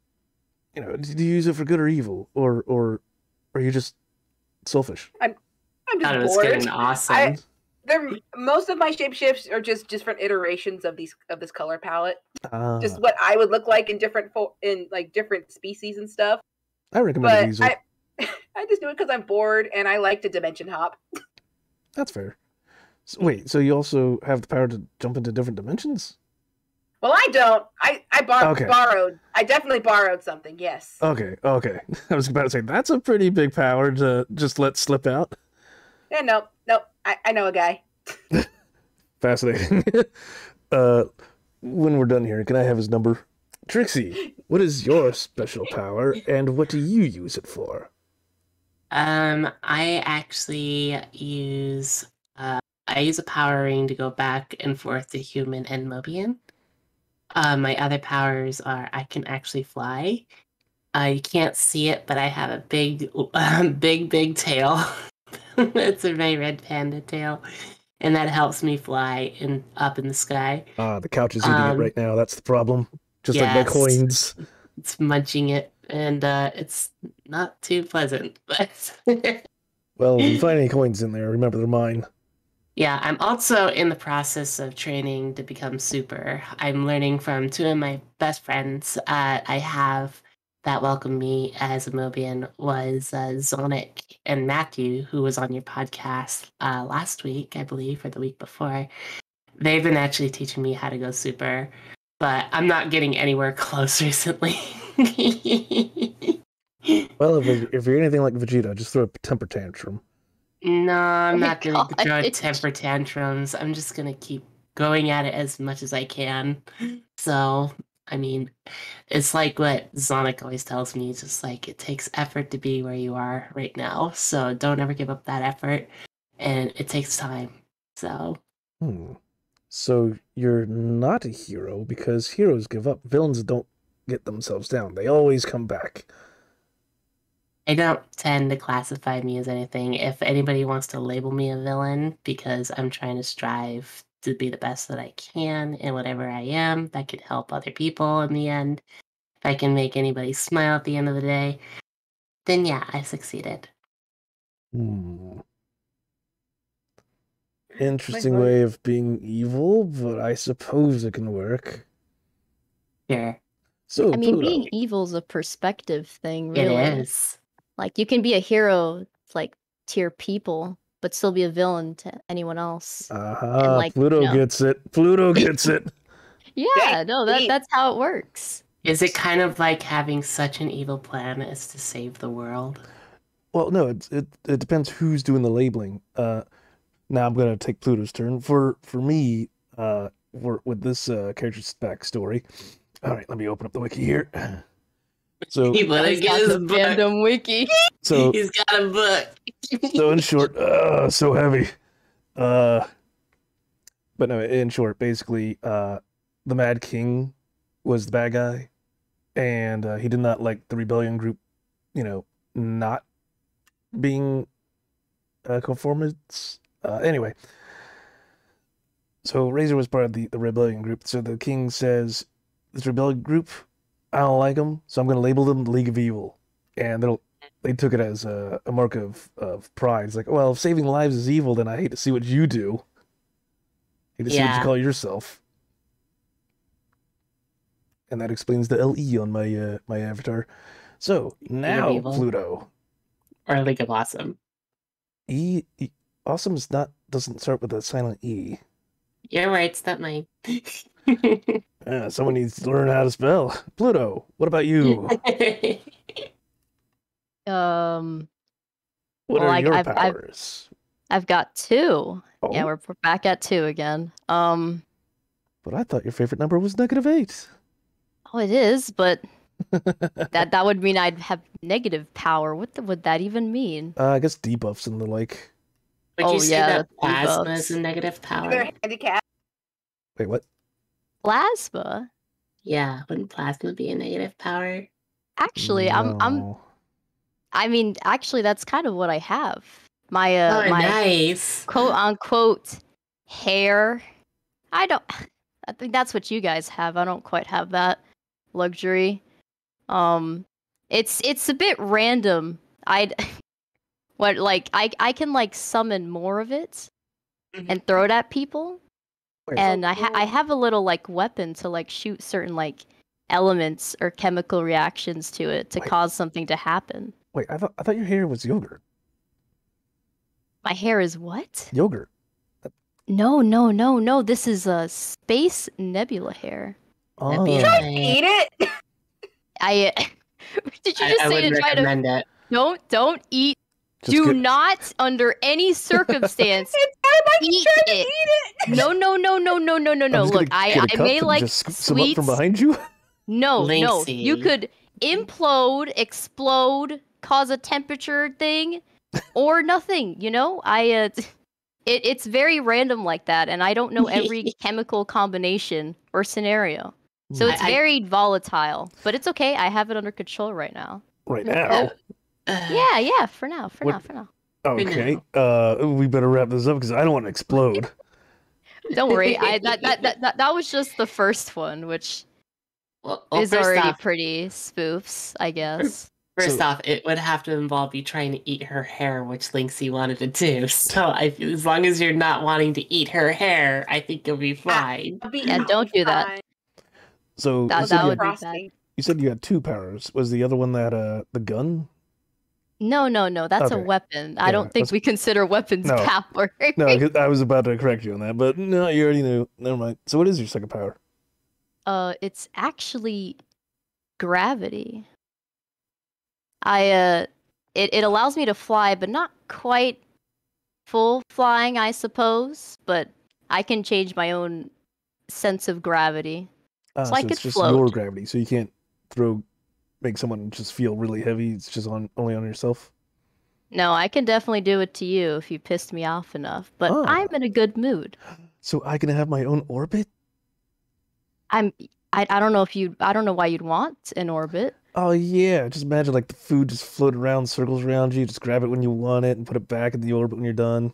you know, do you use it for good or evil? Or or are you just selfish? I'm Thought it just was bored. getting awesome. I- They're most of my shapeshifts are just different iterations of these of this color palette. Ah, Just what I would look like in different fo- in like different species and stuff. I recommend But Weasel. I <laughs> I just do it because I'm bored and I like to dimension hop. <laughs> That's fair. So, wait, so you also have the power to jump into different dimensions? Well, I don't. I I bar- Okay. borrowed. I definitely borrowed something. Yes. Okay, okay. <laughs> I was about to say that's a pretty big power to just let slip out. Yeah. No. No. I I know a guy. Fascinating. uh, when we're done here, can I have his number? Trixie, what is your special power, and what do you use it for? Um, I actually use uh, I use a power ring to go back and forth to human and Mobian. Uh, my other powers are I can actually fly. Uh, you can't see it, but I have a big, <laughs> big, big tail. <laughs> it's a very red panda tail, and that helps me fly in up in the sky. Ah, the couch is eating Um, it right now. That's the problem. Just like my coins. It's munching it, and uh, it's not too pleasant. <laughs> But Well, if you find any coins in there, remember they're mine. Yeah, I'm also in the process of training to become super. I'm learning from two of my best friends. Uh, I have that welcomed me as a Mobian was uh, Zonic and Matthew, who was on your podcast uh, last week, I believe, or the week before. They've been actually teaching me how to go super, but I'm not getting anywhere close <laughs> recently. Well, if, if you're anything like Vegeta, just throw a temper tantrum. No, I'm Oh not gonna throw God. temper tantrums. I'm just gonna keep going at it as much as I can. So, I mean, it's like what Zonic always tells me. It's just like it takes effort to be where you are right now. So don't ever give up that effort, and it takes time. So Hmm. So you're not a hero because heroes give up. Villains don't get themselves down. They always come back. I don't tend to classify me as anything. If anybody wants to label me a villain because I'm trying to strive to be the best that I can in whatever I am, that could help other people in the end. If I can make anybody smile at the end of the day, then yeah, I succeeded. Hmm. Interesting way of being evil, but I suppose it can work. Yeah. So I mean, Pluto. being evil's a perspective thing, really. is. Like you can be a hero, like to your people, but still be a villain to anyone else. Aha, like, Pluto you know. gets it. Pluto gets it. <laughs> yeah, no, that that's how it works. Is it kind of like having such an evil plan as to save the world? Well, no, it, it it depends who's doing the labeling. Uh, now I'm gonna take Pluto's turn. For for me, uh, for, with this uh, character's backstory. All right, let me open up the wiki here. So <laughs> He better He's get got his the book. fandom wiki. <laughs> so He's got a book. <laughs> so in short, uh, so heavy. Uh, but no, in short, basically, uh, the Mad King was the bad guy, and uh, he did not like the rebellion group, you know, not being uh, conformists. Uh, anyway, so Razor was part of the, the rebellion group. So the king says, "This rebellion group, I don't like them, so I'm going to label them the League of Evil." And they'll they took it as a, a mark of, of pride. It's like, well, if saving lives is evil, then I hate to see what you do. Hate to see what you call yourself. And that explains the LE on my uh, my avatar. So now. Pluto. Or League of Awesome. E, e awesome is not doesn't start with a silent E. You're right, it's not mine. Uh, someone needs to learn how to spell. Pluto, what about you? <laughs> Um, What Well, are I- your I've- I've- powers? I've got two. Yeah, Oh, we're, we're back at two again. Um, but I thought your favorite number was negative eight. oh, it is, but <laughs> that that would mean I'd have negative power. What the, would that even mean? Uh, I guess debuffs and the like. Would Oh, you say yeah, that plasma is a negative power? They're handicapped. Wait, what? Plasma. Yeah, wouldn't plasma be a negative power? Actually, I'm I'm I mean, actually that's kind of what I have. My uh oh, my nice. quote unquote hair. I don't <sighs> I think that's what you guys have. I don't quite have that luxury. Um it's it's a bit random. I'd <laughs> what like I I can like summon more of it Mhm. and throw it at people Wait, and I ha- I have a little like weapon to like shoot certain like elements or chemical reactions to it to Wait. cause something to happen. wait, I thought I thought your hair was yogurt. My hair is what? Yogurt. No, no, no, no. This is a space nebula hair. That'd be Oh. nice. Eat it. I <laughs> did you I, just I say to wouldn't try to recommend it. don't don't eat Just do get- not under any <laughs> circumstance It sounded like eat you tried to it. eat it. <laughs> no no no no no no no no look gonna I get a I cup may like just scoop sweets from behind you. <laughs> No, no. You could implode, explode, cause a temperature thing, or nothing. You know, I uh, it it's very random like that, and I don't know every chemical combination or scenario. So Hmm. it's I- I- very volatile, but it's okay. I have it under control right now. right now. Uh, Yeah, yeah. For now, for What- now, for now. Okay. Uh, we better wrap this up because I don't want to explode. <laughs> Don't worry. I that that, that <laughs> that that was just the first one, which Well, well is already off, pretty spoofs, I guess. First So- off, it would have to involve you trying to eat her hair, which Linksy wanted to do. <laughs> So I, as long as you're not wanting to eat her hair, I think you'll be fine. I'll be Yeah, don't do that. So That- you, said that you, would had, be bad. You said you had two powers. Was the other one that uh the gun? No, no, no. That's a Okay. weapon. I don't think that's- we consider weapons No. power. No, <laughs> I was about to correct you on that, but no, you already knew. Never mind. So what is your second power? uh, it's actually gravity. I uh, it it allows me to fly, but not quite full flying, I suppose. But I can change my own sense of gravity. Uh, So I so could it's just float. your gravity, so you can't throw, make someone just feel really heavy. It's just on only on yourself. No, I can definitely do it to you if you pissed me off enough. But Oh. I'm in a good mood. So I can have my own orbit. I'm. I, I don't know if you. I don't know why you'd want an orbit. Oh yeah, just imagine like the food just floating around, circles around you. Just grab it when you want it and put it back in the orbit when you're done.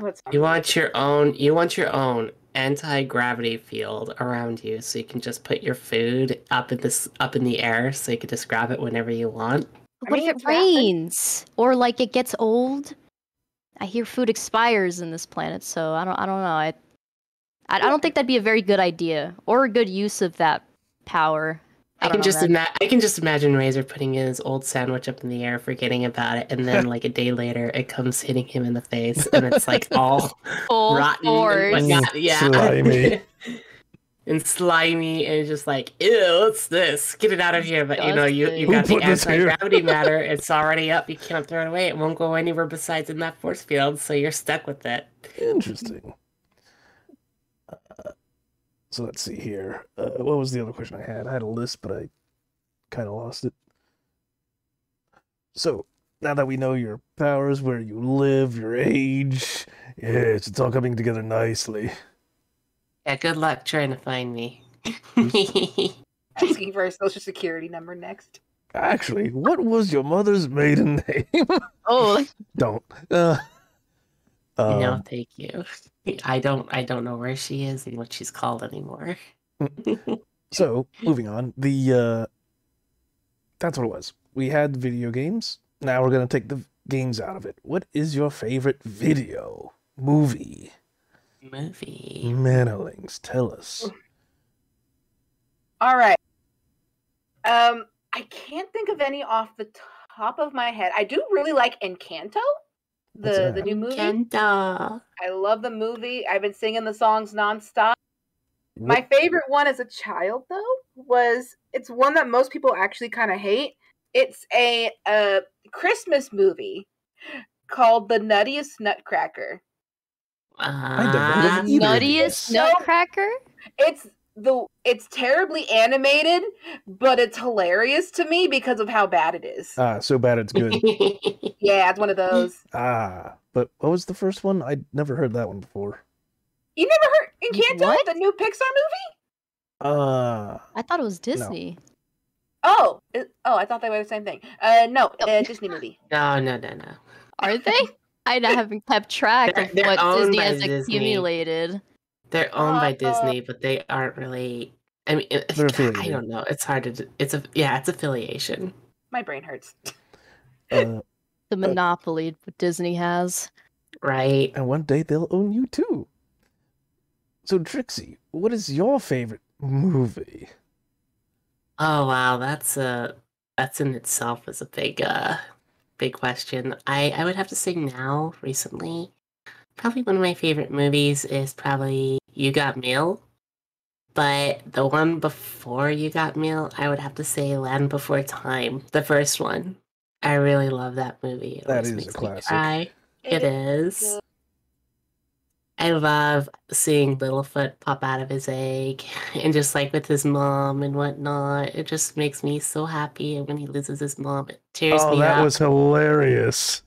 Oh, You want your own. You want your own anti gravity field around you, so you can just put your food up in this up in the air, so you can just grab it whenever you want. What if mean, it it's rapid. rains or like it gets old? I hear food expires in this planet, so I don't. I don't know. I, I, I don't think that'd be a very good idea or a good use of that power. I, don't can just that- ima- I can just imagine Razor putting his old sandwich up in the air, forgetting about it, and then like a day later, it comes hitting him in the face, and it's like <laughs> all rotten, and whatnot. yeah, Slimy. <laughs> and slimy, and just like, ew, what's this? Get it out of here! But you know, you you got the put this here? anti gravity <laughs> matter. It's already up. You can't throw it away. It won't go anywhere besides in that force field. So you're stuck with it. Interesting. So let's see here. Uh, what was the other question I had? I had a list, but I kind of lost it. So now that we know your powers, where you live, your age, yes, it's all coming together nicely. Yeah, good luck trying to find me. <laughs> Asking for a social security number next. Actually, what was your mother's maiden <laughs> name? Oh, Don't. Uh, no, um, thank you. <laughs> I don't I don't know where she is and what she's called anymore. <laughs> So, moving on, the uh that's what it was. We had video games. Now we're gonna take the games out of it. What is your favorite video movie? Movie. Mana Lynx, tell us. All right. Um, I can't think of any off the top of my head. I do really like Encanto, What's the the new movie. Kenta. I love the movie. I've been singing the songs nonstop. My favorite one as a child, though, was it's one that most people actually kind of hate. It's a, a Christmas movie called The Nuttiest Nutcracker. Uh-huh. I never heard of either of these. nuttiest No. nutcracker. It's the it's terribly animated, but it's hilarious to me because of how bad it is. Ah, so bad it's good. <laughs> yeah, it's one of those. ah, but what was the first one? I'd never heard that one before. You never heard Encanto, What? the new Pixar movie? Uh, I thought it was Disney. Oh, it- oh, I thought they were the same thing. Uh, no, uh, Disney movie. <laughs> no, no, no, no. <laughs> Are they? I haven't kept track They're- of they're what Disney has Disney. accumulated. They're owned by Uh, Disney, but they aren't really. I mean, it- They're I don't know. It's hard to. d- It's a yeah. It's affiliation, My brain hurts. <laughs> <laughs> uh, The monopoly what Disney has. right? and one day they'll own you too. So, Trixie, what is your favorite movie? Oh wow, that's a that's in itself is a big uh big question. I I would have to say now recently, probably one of my favorite movies is probably You Got Mail. But the one before You Got Mail, I would have to say Land Before Time, the first one. I really love that movie. It That always a makes me classic. cry. It is. I love seeing Littlefoot pop out of his egg <laughs> and just like with his mom and whatnot. It just makes me so happy. And when he loses his mom, it tears Oh, me that up. was hilarious.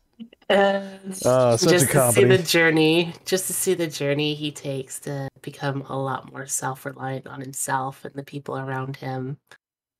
Oh, such a just to see the journey, just to see the journey he takes to become a lot more self-reliant on himself and the people around him.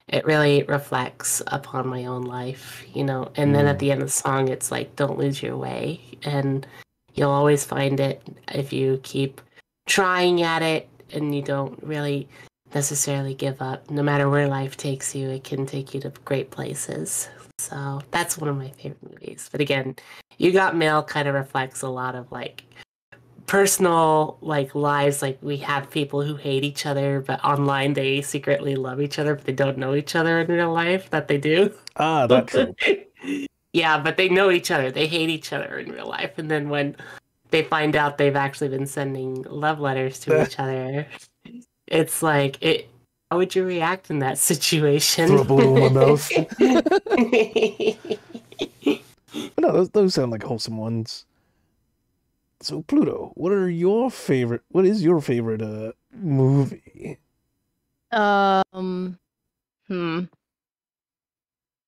It really reflects upon my own life, you know. And then Mm. at the end of the song, it's like, "Don't lose your way," and you'll always find it if you keep trying at it and you don't really necessarily give up. No matter where life takes you, it can take you to great places. So that's one of my favorite movies. But again, You Got Mail kind of reflects a lot of like personal like lives like we have people who hate each other but online they secretly love each other but they don't know each other in real life that they do Ah, that trope. <laughs> yeah but they know each other they hate each other in real life and then when they find out they've actually been sending love letters to each <laughs> other it's like it how would you react in that situation Throw a my mouth. <laughs> No, those, those sound like wholesome ones. So, Pluto, what are your favorite? What is your favorite uh movie? Um, hmm.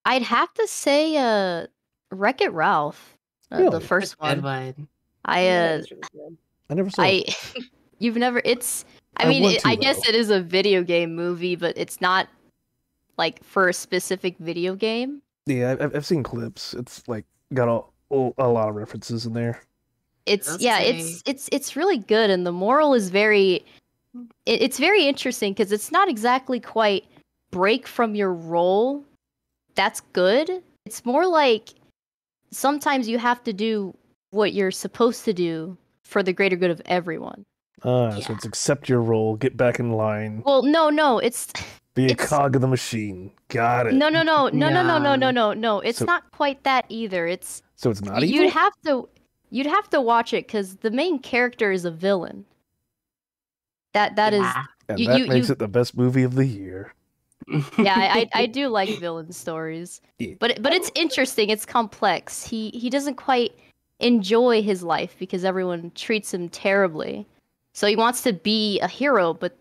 I'd have to say, uh, Wreck It Ralph, uh, Really? the first Good one. one. I uh, it's really good. I never saw. I, it. <laughs> you've never. It's. I, I mean, it, to, I guess it is a video game movie, but it's not like for a specific video game. Yeah, I've, I've seen clips. It's like got a a lot of references in there it's That's yeah, it's it's it's really good, and the moral is very, it, it's very interesting because it's not exactly quite break from your role. That's good. It's more like sometimes you have to do what you're supposed to do for the greater good of everyone. Ah, yeah. so it's accept your role, get back in line. Well, no, no, it's be a it's, cog of the machine. Got it. No, no, no, no, yeah. no, no, no, no, no, no. It's so, not quite that either. It's so it's not. You'd have to you'd have to watch it because the main character is a villain. That that is Yeah. and you- that you- makes you- it the best movie of the year. <laughs> yeah, I, I I do like villain stories, Yeah. but but it's interesting. It's complex. He he doesn't quite enjoy his life because everyone treats him terribly. So he wants to be a hero, but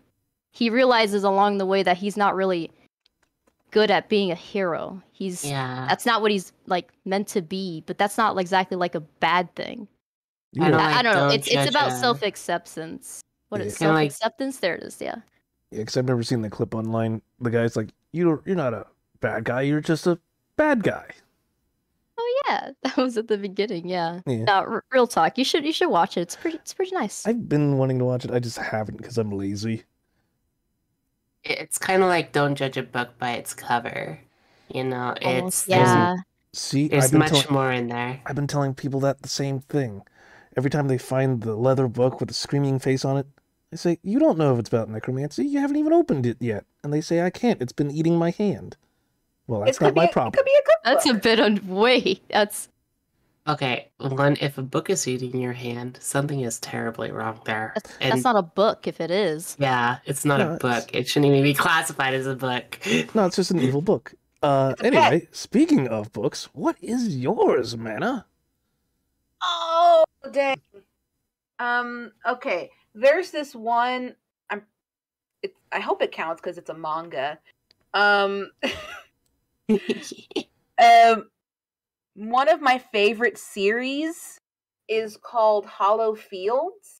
he realizes along the way that he's not really good at being a hero. He's Yeah. that's not what he's like meant to be, but that's not exactly like a bad thing. You I know, don't I, I don't know. don't It's it's about self acceptance. What Yeah. is Kinda self like- acceptance? There it is. Yeah. Yeah, because I've never seen the clip online. The guy's like, "You you're not a bad guy. You're just a bad guy." Oh yeah, <laughs> that was at the beginning. Yeah. Yeah. No, r- real talk. You should you should watch it. It's pretty it's pretty nice. I've been wanting to watch it. I just haven't because I'm lazy. It's kind of like don't judge a book by its cover. You know, oh, it's Almost, there's, yeah. See, there's I've been much telling more in there. I've been telling people that the same thing. Every time they find the leather book with the screaming face on it, I say, "You don't know if it's about necromancy. You haven't even opened it yet." And they say, "I can't. It's been eating my hand." Well, that's it not my a, It problem. could be a good That's a book. bit on wait. That's Okay, one, if a book is eating your hand, something is terribly wrong there. that's, and that's not a book if it is. yeah, it's not No, a it's- book. It shouldn't even be classified as a book. <laughs> No, it's just an evil book. Uh, It's a pet. anyway, speaking of books, what is yours, Mana? Oh dang. Um. Okay. There's this one. I'm. It, I hope it counts because it's a manga. Um. <laughs> <laughs> um. One of my favorite series is called Hollow Fields.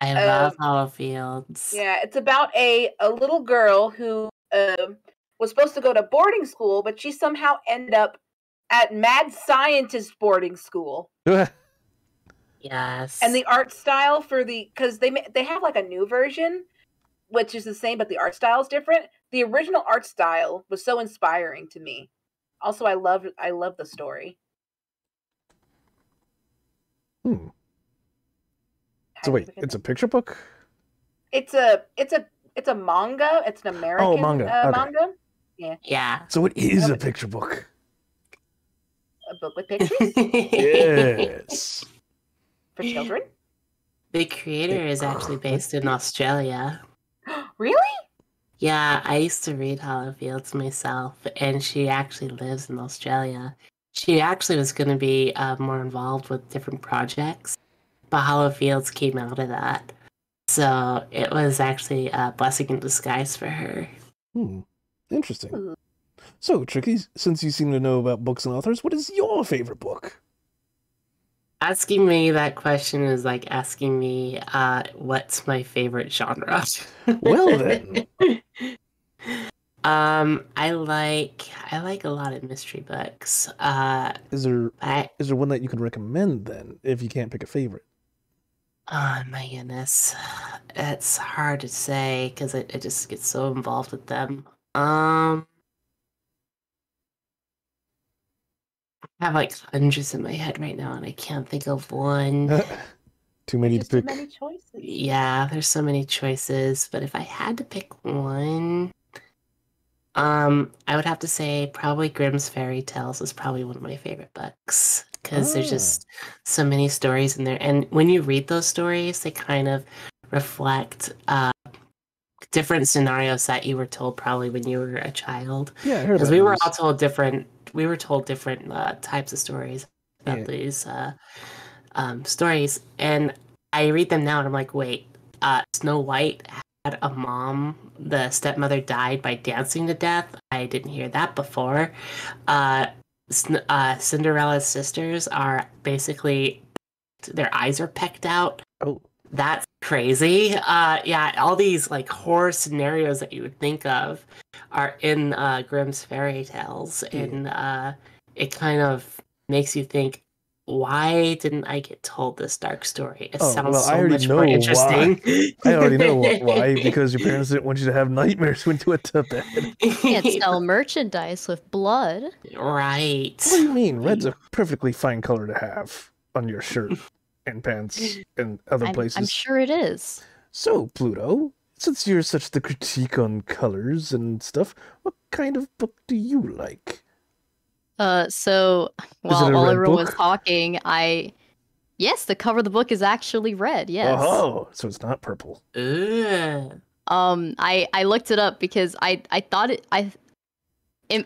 I Um, love Hollow Fields. Yeah, it's about a a little girl who um was supposed to go to boarding school, but she somehow ended up at mad scientist boarding school. Yes. and the art style for the because they they have like a new version which is the same but the art style is different the original art style was so inspiring to me also i love i love the story Hmm. So wait, it's a picture book? it's a it's a it's a manga it's an american oh, manga, Uh, okay. manga yeah. So it is a picture book. a book with pictures <laughs> Yes. for children <gasps> The creator is actually <gasps> based in Australia. <gasps> really Yeah, I used to read Hollow Fields myself, and she actually lives in Australia. She actually was going to be uh, more involved with different projects, but Hollow Fields came out of that. So it was actually a blessing in disguise for her. Hmm. Interesting. So, Tricky, since you seem to know about books and authors, what is your favorite book? Asking me that question is like asking me uh, what's my favorite genre. Well, then. <laughs> um, I like I like a lot of mystery books. Uh, Is there I is there one that you could recommend then, if you can't pick a favorite? Oh my goodness, it's hard to say because I, I just get so involved with them. Um, I have like hundreds in my head right now, and I can't think of one. <laughs> Too many to just too pick. many choices Yeah, there's so many choices, but if I had to pick one, um, I would have to say probably Grimm's Fairy Tales is probably one of my favorite books because there's Ah. just so many stories in there, and when you read those stories, they kind of reflect uh different scenarios that you were told probably when you were a child Yeah, because about we were all told different we were told different uh, types of stories about Yeah. these uh, um, stories. And i read them now and i'm like wait uh, snow white had a mom. The stepmother died by dancing to death. I didn't hear that before. Uh, uh, cinderella's sisters are basically their eyes are pecked out. Oh, that's crazy. Uh, yeah, all these like horror scenarios that you would think of are in uh, Grimm's fairy tales, Yeah. and uh, it kind of makes you think, why didn't I get told this dark story? It Oh, sounds well, so I already much more know why. interesting. I already know why. <laughs> Because your parents didn't want you to have nightmares when you went to bed. Can't sell merchandise with blood. right. What do you mean? Red's a perfectly fine color to have on your shirt and pants <laughs> and other I'm, places. I'm sure it is. So, Pluto, since you're such the critique on colors and stuff, what kind of book do you like? Uh, so while, a while red everyone was talking, I yes, the cover of the book is actually red. Yes. Oh, so it's not purple. Ugh. Um, I I looked it up because I I thought it I.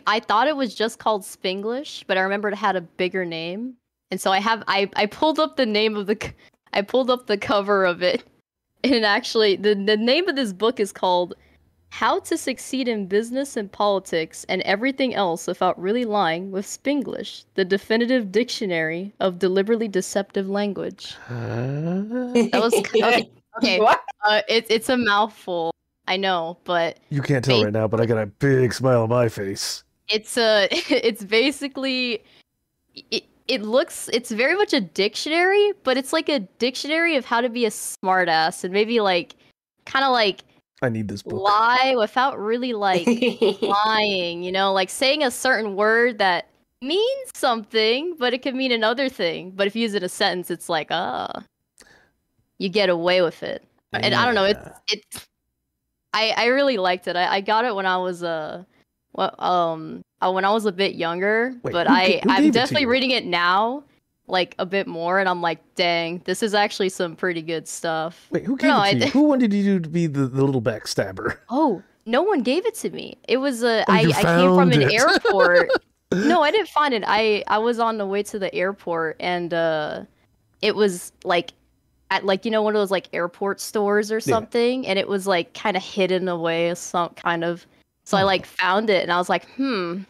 I thought it was just called Spinglish, but I remembered it had a bigger name, and so I have I I pulled up the name of the I pulled up the cover of it, <laughs> and actually the the name of this book is called How to succeed in business and politics and everything else without really lying with Spinglish, the definitive dictionary of deliberately deceptive language. that That was <laughs> okay. okay. What? Uh, it's it's a mouthful. I know, but You can't tell right now, but I got a big smile on my face. it's a <laughs> it's basically it, it looks it's very much a dictionary but it's like a dictionary of how to be a smartass and maybe like kind of like I need this book. lie without really like <laughs> lying you know? Like saying a certain word that means something but it could mean another thing. But if you use it in a sentence it's like ah. You get away with it. And i don't know it's Yeah. it's i i really liked it. I, I got it when i was uh well, um uh, when i was a bit younger Wait, but i i'm gave it definitely reading it now like a bit more and i'm like dang this is actually some pretty good stuff Wait, who gave No, it I to you? Who wanted you to be the, the little backstabber? <laughs> oh no one gave it to me it was a Oh, I I came from found an it. <laughs> airport no i didn't find it i i was on the way to the airport and uh it was like at like you know one of those like airport stores or Yeah. something and it was like kind of hidden away some kind of so i Oh. like found it and i was like hmm.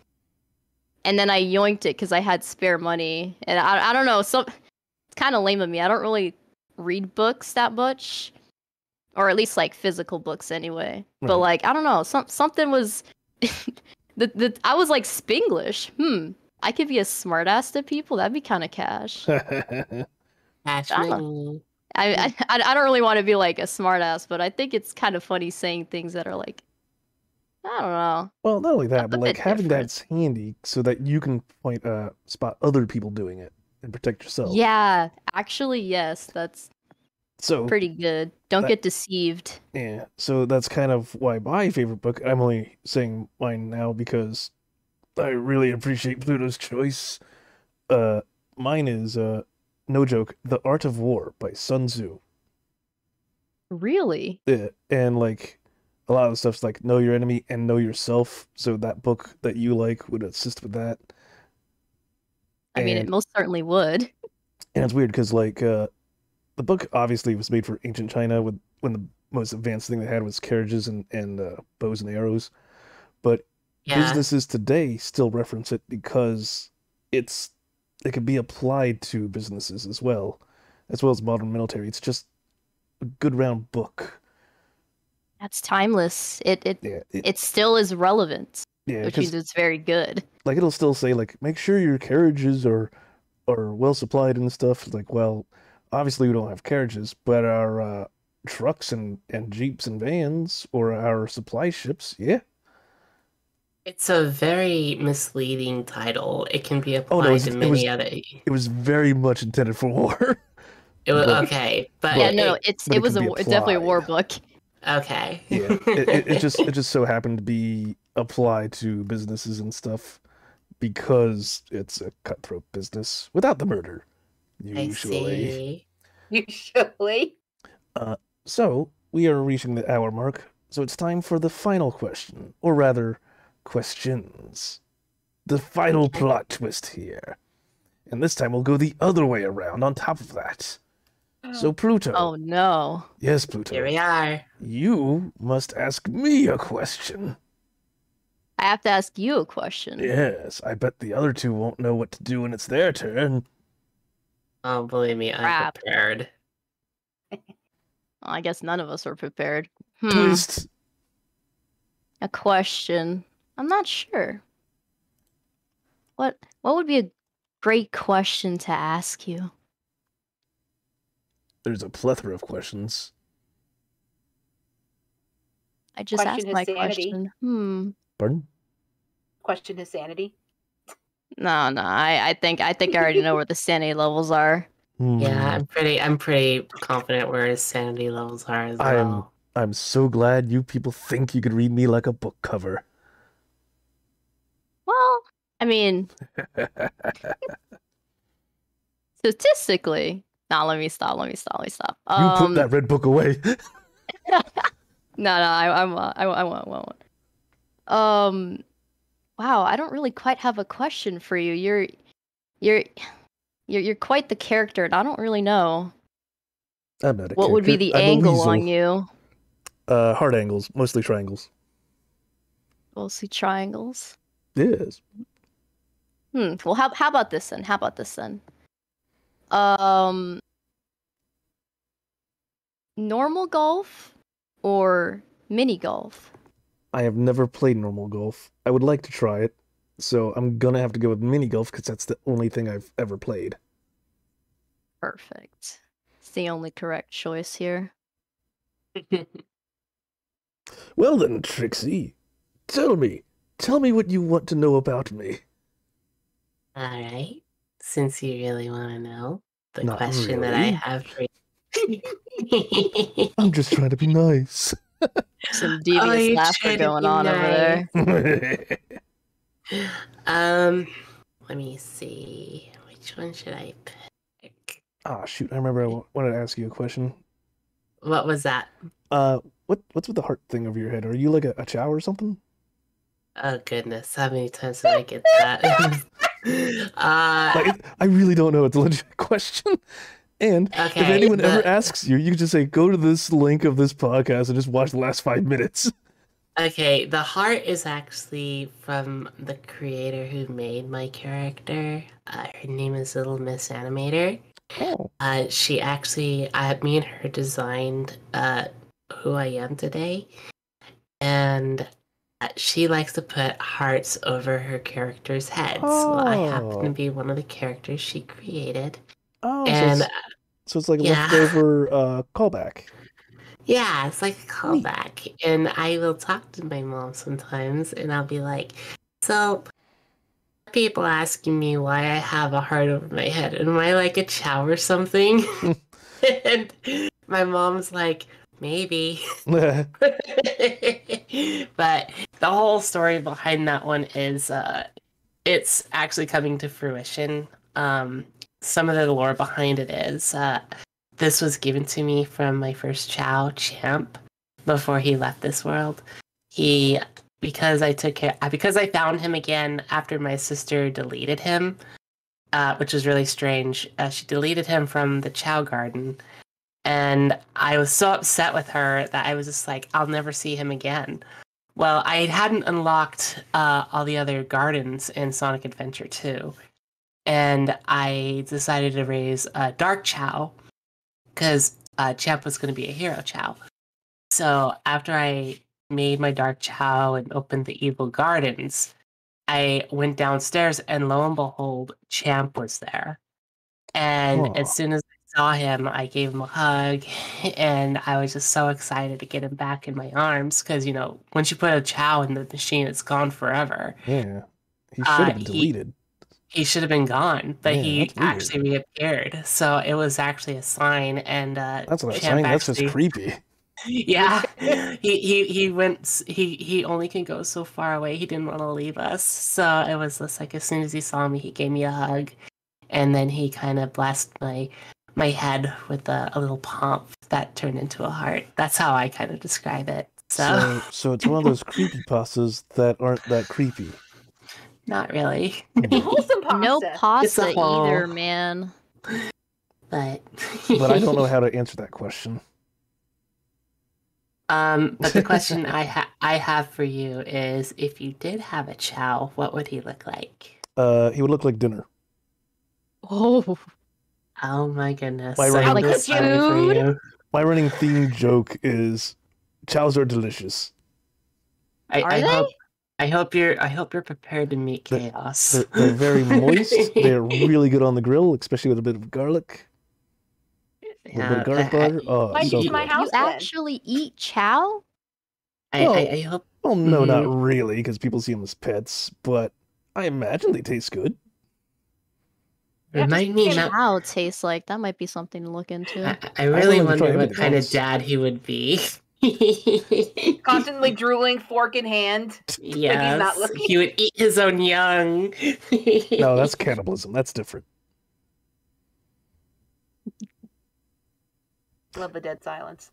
And then i yoinked it because i had spare money and i, I don't know so it's kind of lame of me. I don't really read books that much or at least like physical books anyway. But like i don't know some something was <laughs> the, the i was like spinglish. Hmm i could be a smartass to people that'd be kind of cash. <laughs> Cash I. I, I I don't really want to be like a smartass, but I think it's kind of funny saying things that are like, I don't know. well, not only that, A but like having different. that's handy so that you can point uh spot other people doing it and protect yourself. Yeah, actually, yes, that's So pretty good. Don't That- get deceived. yeah, so that's kind of why my favorite book. I'm only saying mine now because I really appreciate Pluto's choice. Uh, mine is uh, no joke, The Art of War by Sun Tzu. Really? Yeah, and like a lot of the stuff's like know your enemy and know yourself. So that book that you like would assist with that. I mean, it most certainly would. And it's weird because like uh, the book obviously was made for ancient China with when the most advanced thing they had was carriages and and uh, bows and arrows, but Yeah. businesses today still reference it because it's it can be applied to businesses as well, as well as modern military. It's just a good round book. That's timeless. It it Yeah, it, it still is relevant, yeah, which 'cause- means it's very good. like it'll still say like make sure your carriages are are well supplied and stuff like well obviously we don't have carriages but our uh trucks and and jeeps and vans or our supply ships yeah It's a very misleading title. It can be applied Oh, no, it's- to it many was- other. it was very much intended for war It was <laughs> but- okay, but yeah, it- no, it's it it was a war- definitely a war book. Okay. yeah it, it, it just it just so happened to be applied to businesses and stuff because it's a cutthroat business without the murder I usually see. <laughs> Usually. Uh, so, we are reaching the hour mark, so it's time for the final question, or rather, questions. The final plot twist here. And this time we'll go the other way around on top of that. So, Pluto. Oh no. Yes, Pluto. Here we are. You must ask me a question. I have to ask you a question. Yes, I bet the other two won't know what to do when it's their turn. Oh, believe me, I'm Crap. prepared. Well, I guess none of us were prepared. Hmm. Twist. A question. I'm not sure. What what would be a great question to ask you? There's a plethora of questions. I just Question asked my sanity. question. Hmm. Pardon? Question his sanity. No, no. I, I think I think I already know where the sanity levels are. Hmm. Yeah, I'm pretty. I'm pretty confident where his sanity levels are as I am- well. I'm so glad you people think you could read me like a book cover. Well, I mean, <laughs> statistically. Nah, let me stop. Let me stop. Let me stop. You Um, put that red book away. <laughs> no, no, I, I want, I, I want, I want. Um, wow, I don't really quite have a question for you. You're, you're, you're, you're quite the character, and I don't really know I'm not a what would be the I'm angle on you. Uh, hard angles, mostly triangles. Mostly triangles. Yes. Hmm. Well, how how about this then? How about this then? Um, normal golf or mini golf? I have never played normal golf. I would like to try it, so I'm gonna have to go with mini golf because that's the only thing I've ever played. Perfect. It's the only correct choice here. <laughs> Well then, Trixie, tell me, tell me what you want to know about me. All right. Since you really want to know the Not question that I have for you. <laughs> I'm just trying to be nice. <laughs> Some Oh, devious you laughter going be on over there. <laughs> um, let me see. Which one should I pick? Ah, shoot! I remember I wanted to ask you a question. What was that? Uh, what what's with the heart thing over your head? Are you like a, a chao or something? Oh goodness, how many times did I get that? Uh, Like, I really don't know. It's a legit <laughs> question. And okay. if anyone ever asks you, you can just say, "Go to this link of this podcast and just watch the last five minutes." <laughs> Okay, the heart is actually from the creator who made my character. Uh, her name is Little Miss Animator. Oh, Uh, she actually, uh, me and her designed uh, who I am today, and she likes to put hearts over her characters' heads. So I happen Oh. to be one of the characters she created, oh, so and it's, so it's like a yeah. leftover uh, callback. Yeah, it's like a callback. And I will talk to my mom sometimes and I'll be like, So people asking me why I have a heart over my head. Am I like a chao or something? <laughs> <laughs> and my mom's like, Maybe. <laughs> but the whole story behind that one is uh it's actually coming to fruition. Um some of the lore behind it is uh this was given to me from my first Chao champ before he left this world. He because I took care because I found him again after my sister deleted him, uh, which was really strange. Uh, she deleted him from the Chao Garden, and I was so upset with her that I was just like, I'll never see him again. Well, I hadn't unlocked uh, all the other gardens in Sonic Adventure 2, and I decided to raise a Dark Chao because uh, Champ was going to be a hero Chao. So after I made my Dark Chao and opened the Evil Gardens, I went downstairs and lo and behold, Champ was there. And as soon as saw him, I gave him a hug <laughs> and I was just so excited to get him back in my arms because, you know, once you put a Chao in the machine, it's gone forever. Yeah, he should Uh, have been deleted. He should have been gone, but Yeah, he weird. actually reappeared. So it was actually a sign. And uh, That's what I'm saying. That's just creepy. <laughs> <laughs> yeah he he he went he he only can go so far away he didn't want to leave us so it was just like as soon as he saw me he gave me a hug and then he kind of blessed my my head with a, a little pomp that turned into a heart that's how i kind of describe it so, So, so it's one of those creepy pastas that aren't that creepy. not really Wholesome pasta. No It's a <laughs> pasta either, man. but <laughs> But I don't know how to answer that question. um but the question <laughs> i ha- i have for you is if you did have a chao what would he look like Uh, he would look like dinner. Oh, Oh my goodness. Why I'm running- Like sorry food? My running theme joke is chows are delicious. I, Are I they? hope I hope you're I hope you're prepared to meet They're- chaos. They're, they're very <laughs> moist. they're really good on the grill, especially with a bit of garlic. A bit of garlic I- butter. Oh, Might so be my good. house you actually eat chao? I, I, Oh. I hope Well, no, not Mhm. really, because people see them as pets. But I imagine they taste good. Yeah, just remind me came not, Chao tastes like that might be something to look into. I, I really willing to try wonder what anything kind of dad he would be. <laughs> Constantly <laughs> drooling, fork in hand. yes, not looking. he would eat his own young. No, <laughs> that's cannibalism. That's different. Love the dead silence.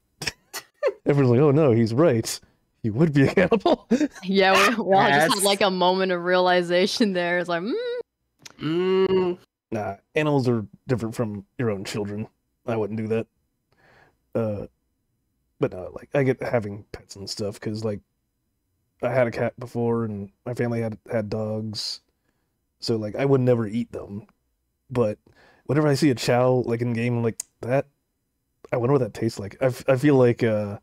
Everyone's like, oh no, he's right. He would be a cannibal. yeah, we, we all just had like a moment of realization there. It's like, mm, Mm, nah, animals are different from your own children. I wouldn't do that. Uh, but no, like I get having pets and stuff because like I had a cat before, and my family had had dogs, so like I would never eat them. But whenever I see a chao like in game, I'm like that, I wonder what that tastes like. I, f- I feel like uh,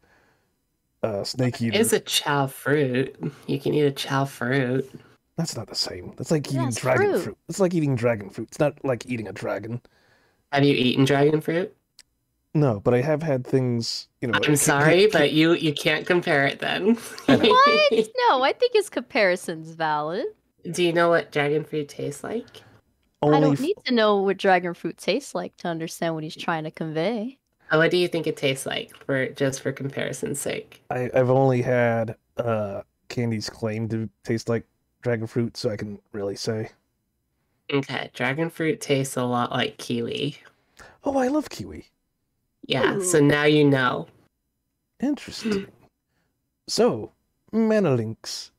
uh, snake eater. It's a chao fruit. You can eat a chao fruit. That's not the same. That's like eating That's dragon fruit. fruit. It's like eating dragon fruit. It's not like eating a dragon. Have you eaten dragon fruit? No, but I have had things. You know. I'm ca- ca- sorry, but you you can't compare it then. What? <laughs> No, I think his comparison's valid. Do you know what dragon fruit tastes like? I don't f- need to know what dragon fruit tastes like to understand what he's trying to convey. Uh, What do you think it tastes like for just for comparison's sake? I, I've only had uh candies claim to taste like dragon fruit, so I can really say. Okay, dragon fruit tastes a lot like kiwi. Oh, I love kiwi. Yeah, Ooh. so now you know. Interesting. so, Mana Lynx,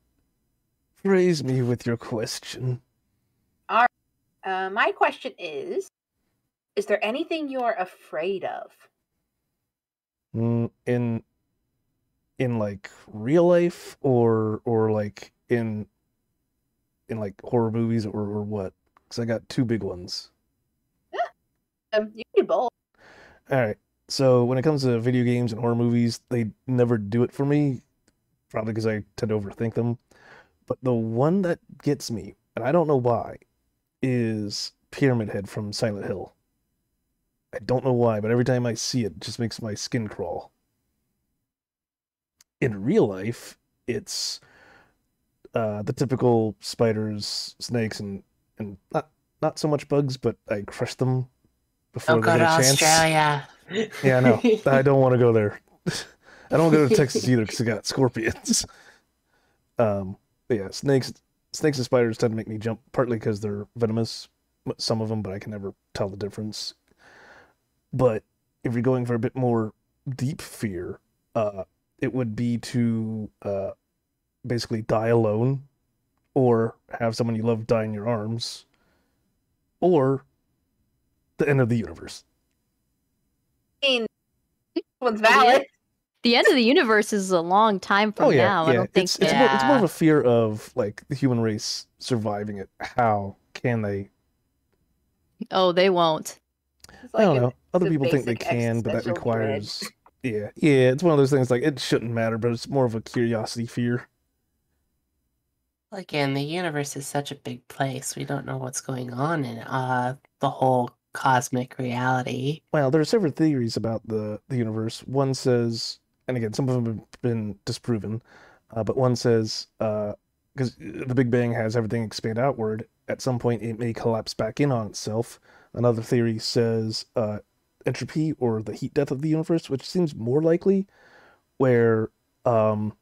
praise me with your question. Uh, my question is: Is there anything you're afraid of? Mm, In in like real life or or like in in like horror movies or or what? Because I got two big ones. Um, you can do both. All right. So when it comes to video games and horror movies, they never do it for me, probably because I tend to overthink them. But the one that gets me, and I don't know why, is Pyramid Head from Silent Hill. I don't know why, but every time I see it, it just makes my skin crawl. In real life, it's uh, the typical spiders, snakes, and and not not so much bugs, but I crush them before Don't they go get to a chance. Australia. <laughs> Yeah, I know. <laughs> I don't want to go there. <laughs> I don't want to go to Texas either because I got scorpions. Um, but yeah, snakes, snakes and spiders tend to make me jump, partly because they're venomous, some of them, but I can never tell the difference. But if you're going for a bit more deep fear, uh, it would be to uh, basically die alone, or have someone you love die in your arms, or the end of the universe. I mean, this one's valid. The end of the universe is a long time from oh yeah, now. yeah. I don't think it's it's, more, it's more of a fear of like the human race surviving it. How can they? Oh, they won't. It's I don't know. Other people think they can, but that existential dread. requires. Yeah, yeah. It's one of those things like it shouldn't matter, but it's more of a curiosity fear. Again, the universe is such a big place. We don't know what's going on in uh the whole cosmic reality. Well, there are several theories about the the universe. One says, and again, some of them have been disproven, uh, but one says because the Big Bang has everything expand outward. At some point, it may collapse back in on itself. Another theory says uh, entropy or the heat death of the universe, which seems more likely, where um,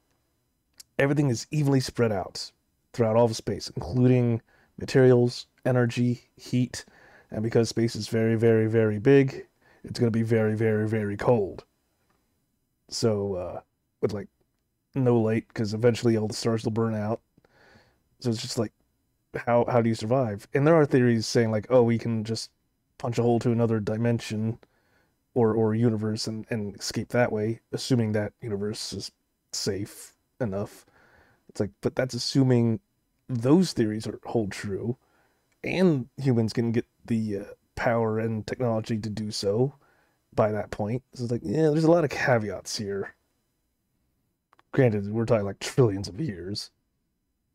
everything is evenly spread out throughout all of space, including materials, energy, heat, and because space is very, very, very big, it's going to be very, very, very cold. So, uh, with like no light, because eventually all the stars will burn out. So it's just like, how how do you survive? And there are theories saying like, oh, we can just punch a hole to another dimension, or or universe and and escape that way, assuming that universe is safe enough. It's like, but that's assuming those theories are hold true, and humans can get the uh, power and technology to do so by that point. So it's like, yeah, there's a lot of caveats here. Granted, we're talking like trillions of years.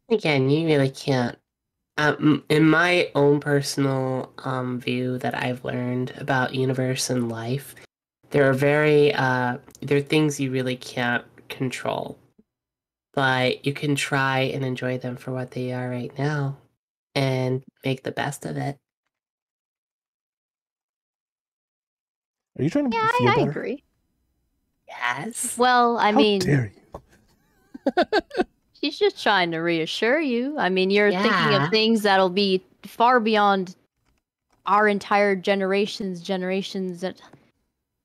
Again, you really can't. Um, in my own personal um, view that I've learned about universe and life, there are very uh, there are things you really can't control, but you can try and enjoy them for what they are right now, and make the best of it. Are you trying to Yeah, me feel I, I agree. Yes. Well, I How mean, dare you? <laughs> she's just trying to reassure you. I mean, you're thinking of things that'll be far beyond our entire generations, generations. That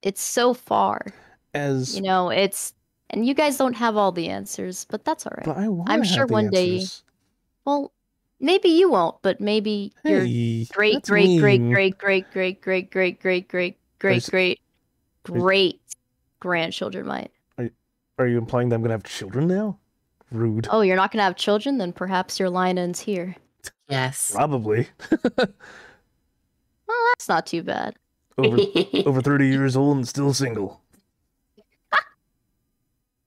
it's so far. As You know, it's and you guys don't have all the answers, but that's all right. but I want I'm sure one day- Well, maybe you won't, but maybe your Hey, great, great, great, mean. great, great, great, great, great, great, great, great, There's- great, great grandchildren might. Are you implying that I'm gonna have children now? Rude. Oh, you're not gonna have children? Then perhaps your line ends here. Yes. Probably. <laughs> Well, that's not too bad. over <laughs> over 30 years old and still single.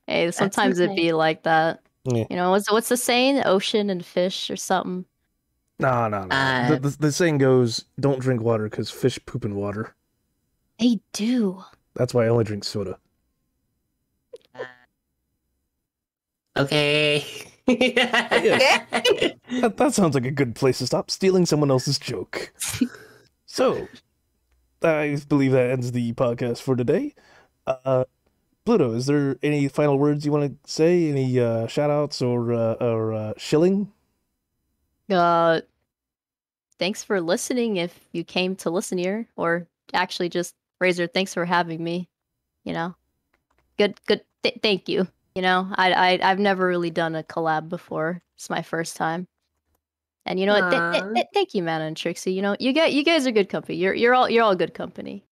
Hey, sometimes it'd be like that. Yeah. You know, what's what's the saying? Ocean and fish or something. No, no, no. Uh, the, the, the saying goes, don't drink water because fish poop in water. They do. That's why I only drink soda. okay. <laughs> That, that sounds like a good place to stop stealing someone else's joke. <laughs> so, I believe that ends the podcast for today. Uh, Pluto, is there any final words you want to say? Any uh, shout outs or, uh, or uh, shilling? Uh, thanks for listening. If you came to listen here, or actually just Razor, thanks for having me. You know, good, good. Th- thank you. You know, I, I, I've never really done a collab before. It's my first time. And you know what? Th- th- th- thank you, Mana and Trixie. You know, you get you guys are good company. You're you're all you're all good company.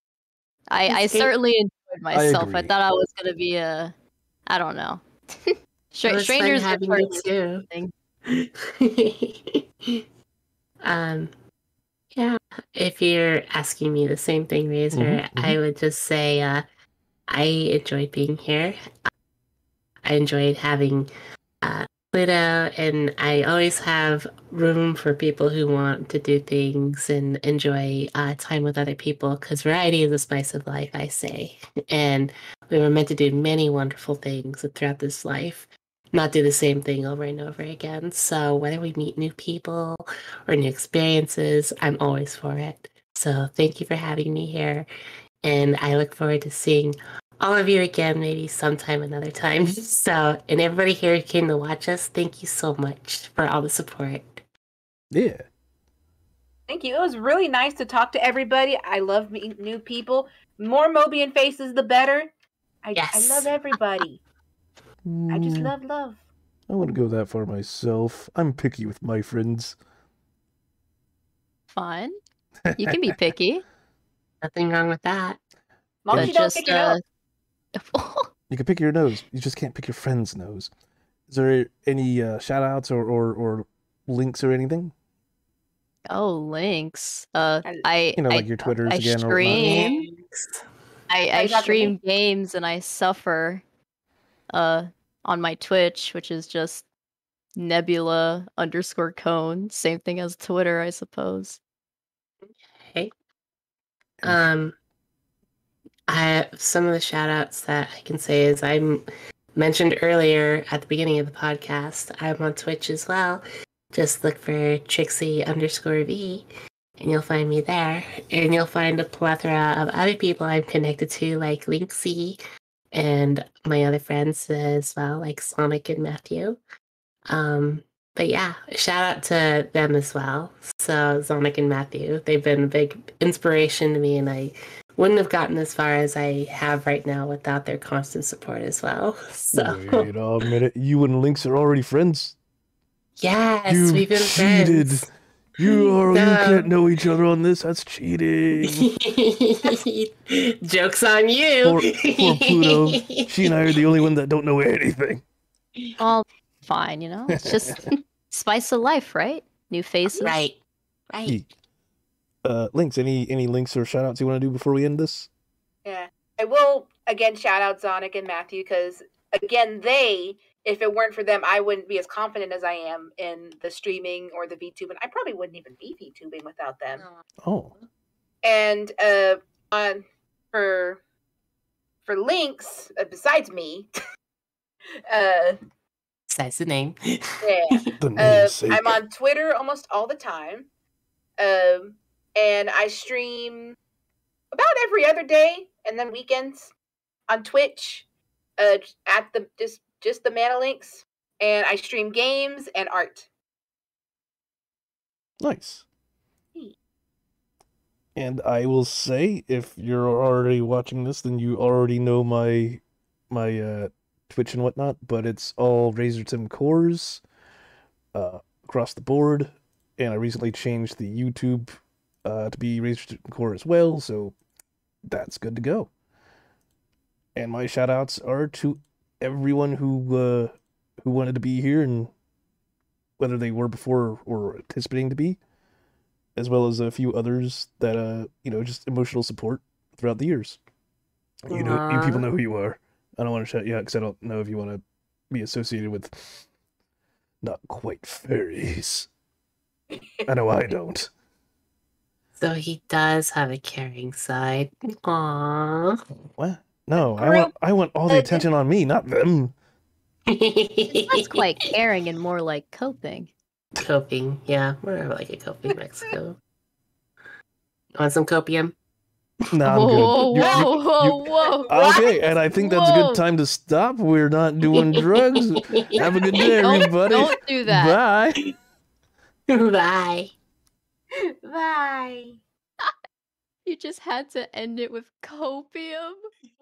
I I That's certainly enjoyed myself. I, agree. thought I was gonna be a, I don't know. <laughs> Stra- It was fun strangers are having you too. thing. <laughs> um, yeah. If you're asking me the same thing, Razor, Mhm, I would just say uh, I enjoyed being here. I enjoyed having uh, Pluto, and I always have room for people who want to do things and enjoy uh, time with other people because variety is the spice of life, I say. And we were meant to do many wonderful things throughout this life, not do the same thing over and over again. So, whether we meet new people or new experiences, I'm always for it. So, thank you for having me here. And I look forward to seeing all of you again, maybe sometime another time. <laughs> So, and everybody here who came to watch us, thank you so much for all the support. Yeah. Thank you. It was really nice to talk to everybody. I love meeting new people. More Mobian faces, the better. I, Yes. I love everybody. I just Mm, love love. I wouldn't go that far myself. I'm picky with my friends. Fine. <laughs> You can be picky. Nothing wrong with that. As long but as you don't just pick your uh, nose. <laughs> You can pick your nose. You just can't pick your friend's nose. Is there any uh, shout outs or, or, or links or anything? oh links. Uh, I- I You know, I, like your Twitters I again or whatnot. stream. Thanks. I, Yeah, I stream games and I suffer. Uh, on my Twitch, which is just Nebula underscore Cone. Same thing as Twitter, I suppose. Okay. Um, I some of the shout outs that I can say is I am mentioned earlier at the beginning of the podcast. I'm on Twitch as well. Just look for Trixie underscore V, and you'll find me there. And you'll find a plethora of other people I'm connected to, like Linksy, and my other friends as well, like Sonic and Matthew. Um, but yeah, shout out to them as well. So Sonic and Matthew, they've been a big inspiration to me, and I wouldn't have gotten as far as I have right now without their constant support as well. <laughs> So Wait a minute. You and Lynx are already friends. yes, you we've been cheated. friends. You are. You can't know each other on this. That's cheating. <laughs> Jokes on you. Poor, poor Pluto. She and I are the only one that don't know anything. Well, fine, you know? It's just <laughs> spice of life, right? New faces. right, right. Uh, Lynx, any any links or shout outs you want to do before we end this? Yeah. I will again shout out Sonic and Matthew because again they if it weren't for them I wouldn't be as confident as I am in the streaming or the VTubing. I probably wouldn't even be VTubing without them. Oh, And uh on for for links uh, besides me <laughs> uh Says the name. yeah <laughs> the uh. I'm on Twitter almost all the time. Um, and I stream about every other day and then weekends on Twitch uh, at the just just the Mana Lynx. And I stream games and art. Nice. And I will say, if you're already watching this, then you already know my my uh, Twitch and whatnot. But it's all Razor Tim cores uh, across the board, and I recently changed the YouTube uh, to be Tim Core as well, so that's good to go. And my shout outs are to everyone who uh, who wanted to be here and whether they were before or anticipating to be, as well as a few others that uh you know just emotional support throughout the years. You know, you people know who you are. I don't want to shout you out because I don't know if you want to be associated with not quite fairies. I know I don't. So he does have a caring side. Aww. What? No, I want I want all the attention on me, not them. <laughs> That's quite caring and more like coping. coping. Yeah, more like a coping Mexico. Want some copium? No, I'm whoa, good. You- you- whoa, whoa, whoa! Okay, and I think that's a good time to stop. We're not doing drugs. <laughs> Have a good day, Don't, everybody. don't do that. Bye. <laughs> Bye. <laughs> Bye. You just had to end it with copium. <laughs>